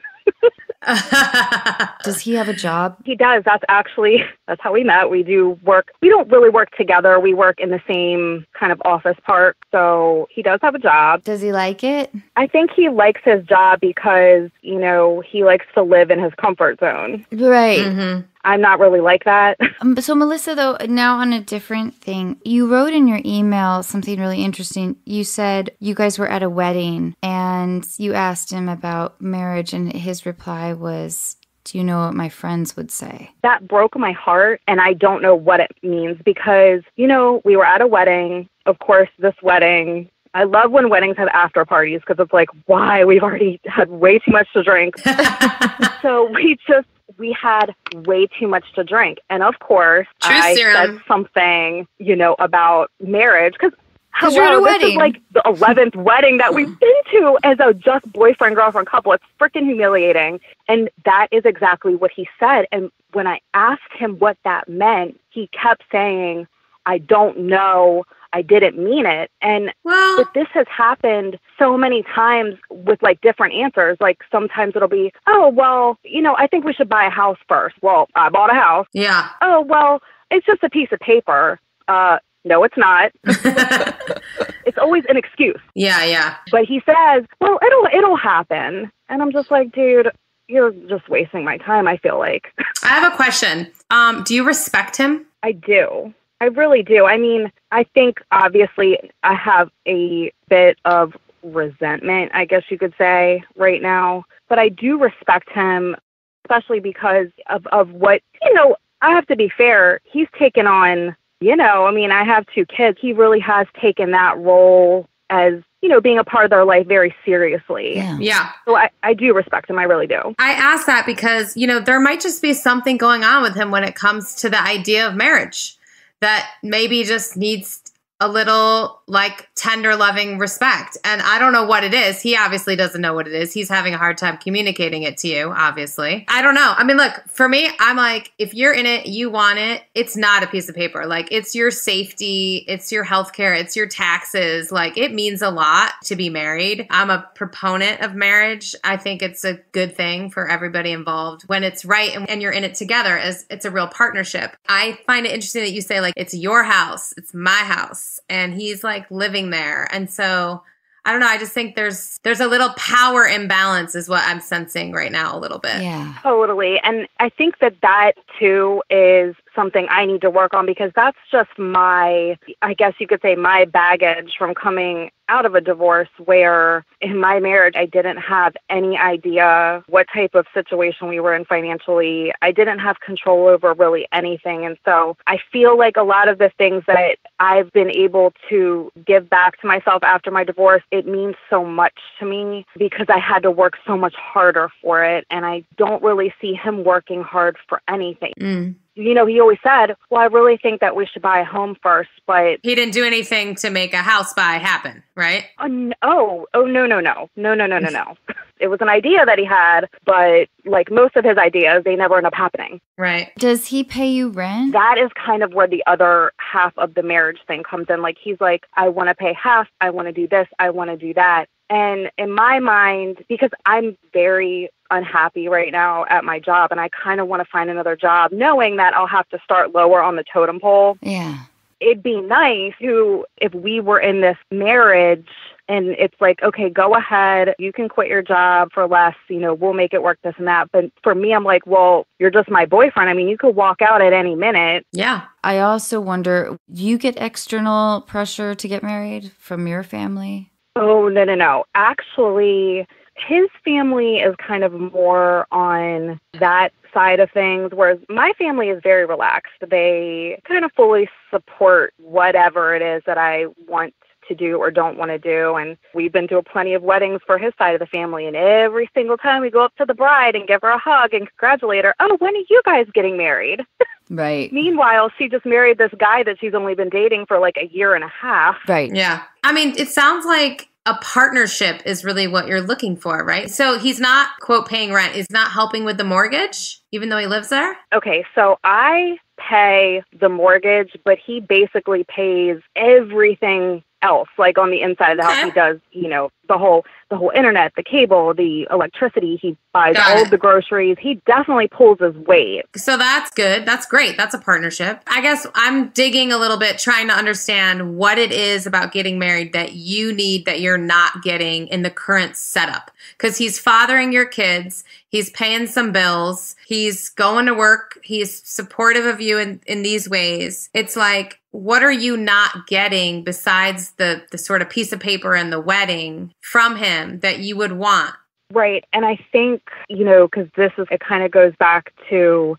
Does he have a job? He does. That's actually that's how we met. We do work. We don't really work together. We work in the same kind of office park. So he does have a job. Does he like it? I think he likes his job because, you know, he likes to live in his comfort zone. Right. hmm I'm not really like that. Um, so, Melissa, though, now on a different thing, you wrote in your email something really interesting. You said you guys were at a wedding and you asked him about marriage, and his reply was, Do you know what my friends would say? that broke my heart and I don't know what it means because, you know, we were at a wedding. Of course, this wedding I love when weddings have after parties because it's like, why? We've already had way too much to drink. so we just we had way too much to drink. And of course i serum. said something you know about marriage. Because 'Cause you're at a hello, this wedding. is like the 11th wedding that we've been to as a just boyfriend girlfriend couple. It's freaking humiliating. And that is exactly what he said. And when i asked him what that meant he kept saying i don't know i didn't mean it and well, but this has happened so many times with like different answers. Like sometimes it'll be, oh, well, you know, I think we should buy a house first. Well, I bought a house. yeah. Oh, well, it's just a piece of paper. Uh, no, it's not. It's always an excuse. yeah, yeah. But he says, well, it'll it'll happen, and I'm just like, dude, you're just wasting my time. I feel like I have a question. Um, do you respect him? I do. I really do. I mean, I think obviously I have a bit of resentment, I guess you could say, right now. But I do respect him, especially because of, of what, you know, I have to be fair. He's taken on, you know, I mean, I have two kids. He really has taken that role as, you know, being a part of their life very seriously. Yeah. Yeah. So I, I do respect him. I really do. I ask that because, you know, there might just be something going on with him when it comes to the idea of marriage that maybe just needs a little like tender, loving respect. And I don't know what it is. He obviously doesn't know what it is. He's having a hard time communicating it to you, obviously. I don't know. I mean, look, for me, I'm like, if you're in it, you want it, it's not a piece of paper. Like, it's your safety, it's your health care, it's your taxes. Like, it means a lot to be married. I'm a proponent of marriage. I think it's a good thing for everybody involved when it's right and, and you're in it together as it's a real partnership. I find it interesting that you say, like, it's your house, it's my house, and he's like living there. And so, I don't know. I just think there's there's a little power imbalance, is what I'm sensing right now a little bit. Yeah. Totally. And I think that that too is something I need to work on because that's just my, I guess you could say, my baggage from coming out of a divorce where in my marriage I didn't have any idea what type of situation we were in financially. I didn't have control over really anything. And so I feel like a lot of the things that I've been able to give back to myself after my divorce, it means so much to me because I had to work so much harder for it. And I don't really see him working hard for anything. Mm you know, he always said, Well, I really think that we should buy a home first, but he didn't do anything to make a house buy happen, right? Uh, oh, uh, no. Oh, no, no, no. No, no, no, no, no. it was an idea that he had, but like most of his ideas, they never end up happening. Right. Does he pay you rent? That is kind of where the other half of the marriage thing comes in. Like, he's like, I want to pay half. I want to do this. I want to do that. And in my mind, because I'm very unhappy right now at my job and I kind of want to find another job, knowing that I'll have to start lower on the totem pole. Yeah. It'd be nice to, if we were in this marriage and it's like, okay, go ahead, you can quit your job for less, you know, we'll make it work, this and that. But for me, I'm like, well, you're just my boyfriend. I mean, you could walk out at any minute. Yeah. I also wonder, do you get external pressure to get married from your family? Oh, no, no, no. Actually, his family is kind of more on that side of things, whereas my family is very relaxed. They kind of fully support whatever it is that I want to do or don't want to do. And we've been to plenty of weddings for his side of the family. And every single time we go up to the bride and give her a hug and congratulate her, oh, when are you guys getting married? Right. Meanwhile, she just married this guy that she's only been dating for like a year and a half. Right. Yeah. I mean, it sounds like a partnership is really what you're looking for, right? So he's not, quote, paying rent. He's not helping with the mortgage, even though he lives there? Okay, so I pay the mortgage, but he basically pays everything else like on the inside of the house Okay. he does you know the whole the whole internet the cable the electricity he buys Got all of the groceries he definitely pulls his weight So that's good. That's great. That's a partnership. I guess I'm digging a little bit, trying to understand what it is about getting married that you need that you're not getting in the current setup. Because he's fathering your kids, he's paying some bills, he's going to work, he's supportive of you in, in these ways. It's like, what are you not getting besides the, the sort of piece of paper and the wedding from him that you would want? right and i think you know because this is it kind of goes back to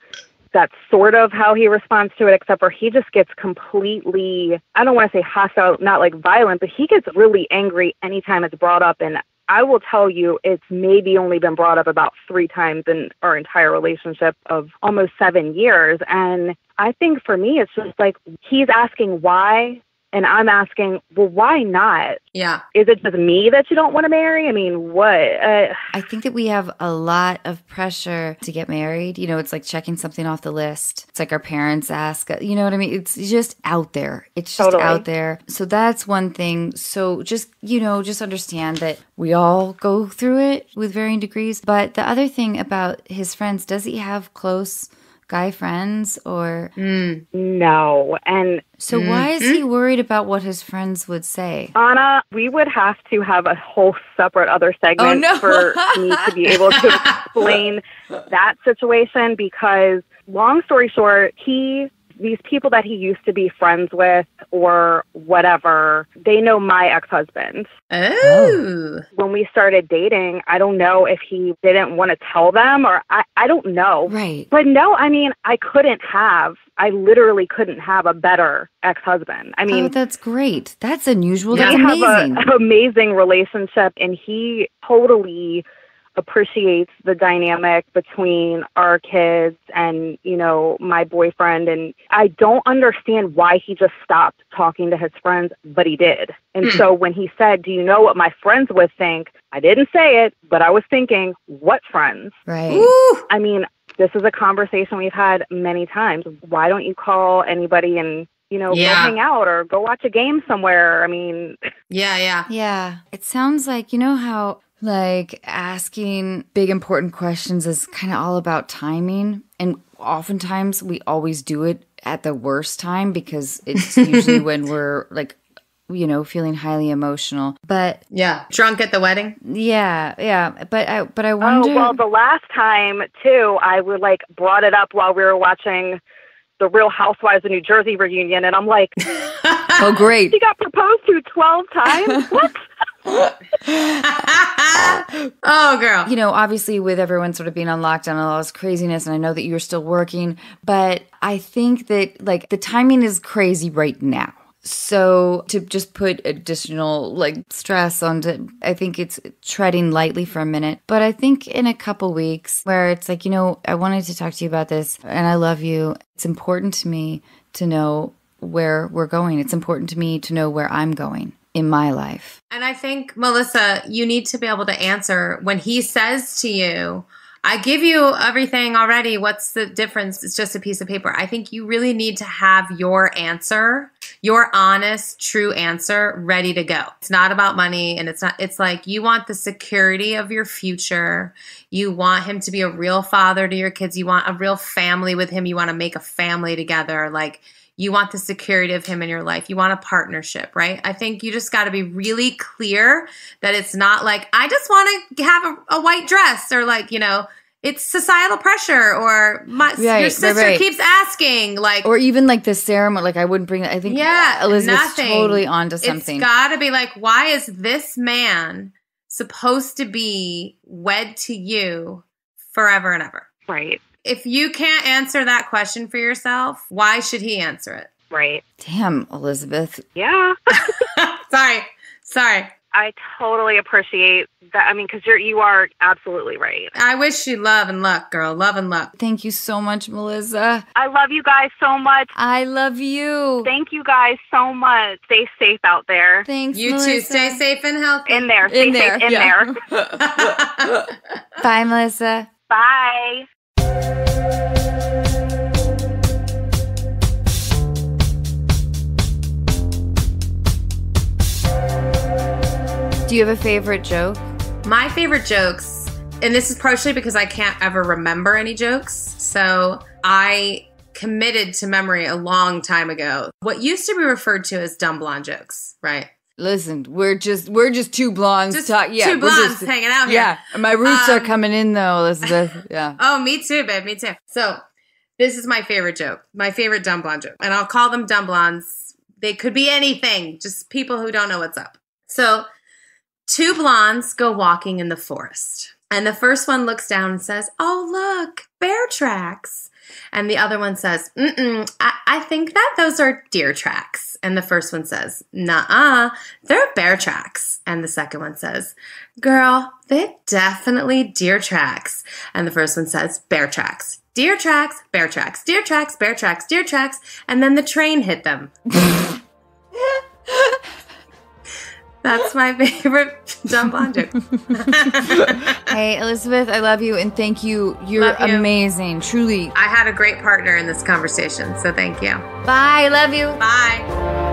that's sort of how he responds to it except for he just gets completely i don't want to say hostile not like violent but he gets really angry anytime it's brought up and I will tell you, it's maybe only been brought up about three times in our entire relationship of almost seven years. And I think for me, it's just like he's asking why, and I'm asking, well, why not? Yeah. Is it just me that you don't want to marry? I mean, what? Uh, I think that we have a lot of pressure to get married. You know, it's like checking something off the list. It's like our parents ask, you know what I mean? It's just out there. It's just Totally. out there. So that's one thing. So just, you know, just understand that we all go through it with varying degrees. But the other thing about his friends, does he have close guy friends or Mm. no. And so why is he worried about what his friends would say? Anna, we would have to have a whole separate other segment Oh, no. for me to be able to explain that situation because, long story short, he, these people that he used to be friends with or whatever, they know my ex husband. Oh. When we started dating, I don't know if he didn't want to tell them or I, I don't know. Right. But no, I mean, I couldn't have, I literally couldn't have a better ex husband. I mean, oh, that's great. That's unusual. That's amazing. have an amazing relationship, and he totally appreciates the dynamic between our kids and you know my boyfriend and i don't understand why he just stopped talking to his friends but he did and Hmm. so when he said do you know what my friends would think i didn't say it but i was thinking what friends right. Ooh. i mean this is a conversation we've had many times why don't you call anybody and you know Yeah. go hang out or go watch a game somewhere i mean Yeah, yeah. Yeah. It sounds like, you know how like asking big important questions is kind of all about timing and oftentimes we always do it at the worst time because it's usually when we're like you know feeling highly emotional. But Yeah. Drunk at the wedding? yeah, yeah, but I but I oh, wonder Oh well, the last time too, I would like brought it up while we were watching the Real Housewives of New Jersey reunion, and I'm like, oh, great. she got proposed to 12 times? what? oh, girl. You know, obviously, with everyone sort of being on lockdown and all this craziness, and I know that you're still working, but I think that like the timing is crazy right now. So to just put additional like stress onto, I think it's treading lightly for a minute. But I think in a couple weeks where it's like, you know, I wanted to talk to you about this and I love you. It's important to me to know where we're going. It's important to me to know where I'm going in my life. And I think, Melissa, you need to be able to answer when he says to you, I give you everything already. What's the difference? It's just a piece of paper. I think you really need to have your answer, your honest, true answer ready to go. It's not about money and it's not, it's like you want the security of your future. You want him to be a real father to your kids. You want a real family with him. You want to make a family together. Like, you want the security of him in your life. You want a partnership, right? I think you just got to be really clear that it's not like, I just want to have a, a, white dress or like, you know, it's societal pressure or my, right, your sister right, right. keeps asking like or even like the ceremony like i wouldn't bring that i think yeah elizabeth's nothing. totally onto something it's gotta be like why is this man supposed to be wed to you forever and ever right if you can't answer that question for yourself, why should he answer it? Right. Damn, Elizabeth. Yeah. Sorry. Sorry. I totally appreciate that. I mean, because you're you are absolutely right. I wish you love and luck, girl. Love and luck. Thank you so much, Melissa. I love you guys so much. I love you. Thank you guys so much. Stay safe out there. Thanks. You Melissa. too. Stay safe and healthy. In there. Stay in there. in yeah. there. Bye, Melissa. Bye. Do you have a favorite joke? My favorite jokes, and this is partially because I can't ever remember any jokes. So I committed to memory a long time ago. What used to be referred to as dumb blonde jokes, right? Listen, we're just we're just two blondes. Just talk, yeah, two blondes just, hanging out here. Yeah, my roots um, are coming in though, Elizabeth. Yeah. oh, me too, babe. Me too. So this is my favorite joke, my favorite dumb blonde joke, and I'll call them dumb blondes. They could be anything, just people who don't know what's up. So two blondes go walking in the forest, and the first one looks down and says, "Oh, look, bear tracks." And the other one says, Mm-mm, I, I think that those are deer tracks. And the first one says, Nah, they're bear tracks. And the second one says, Girl, they're definitely deer tracks. And the first one says, Bear tracks. Deer tracks, bear tracks, deer tracks, bear tracks, deer tracks. And then the train hit them. That's my favorite dumb blonde joke. hey, Elizabeth, I love you and thank you. You're you. amazing, truly. I had a great partner in this conversation, so thank you. Bye, love you. Bye.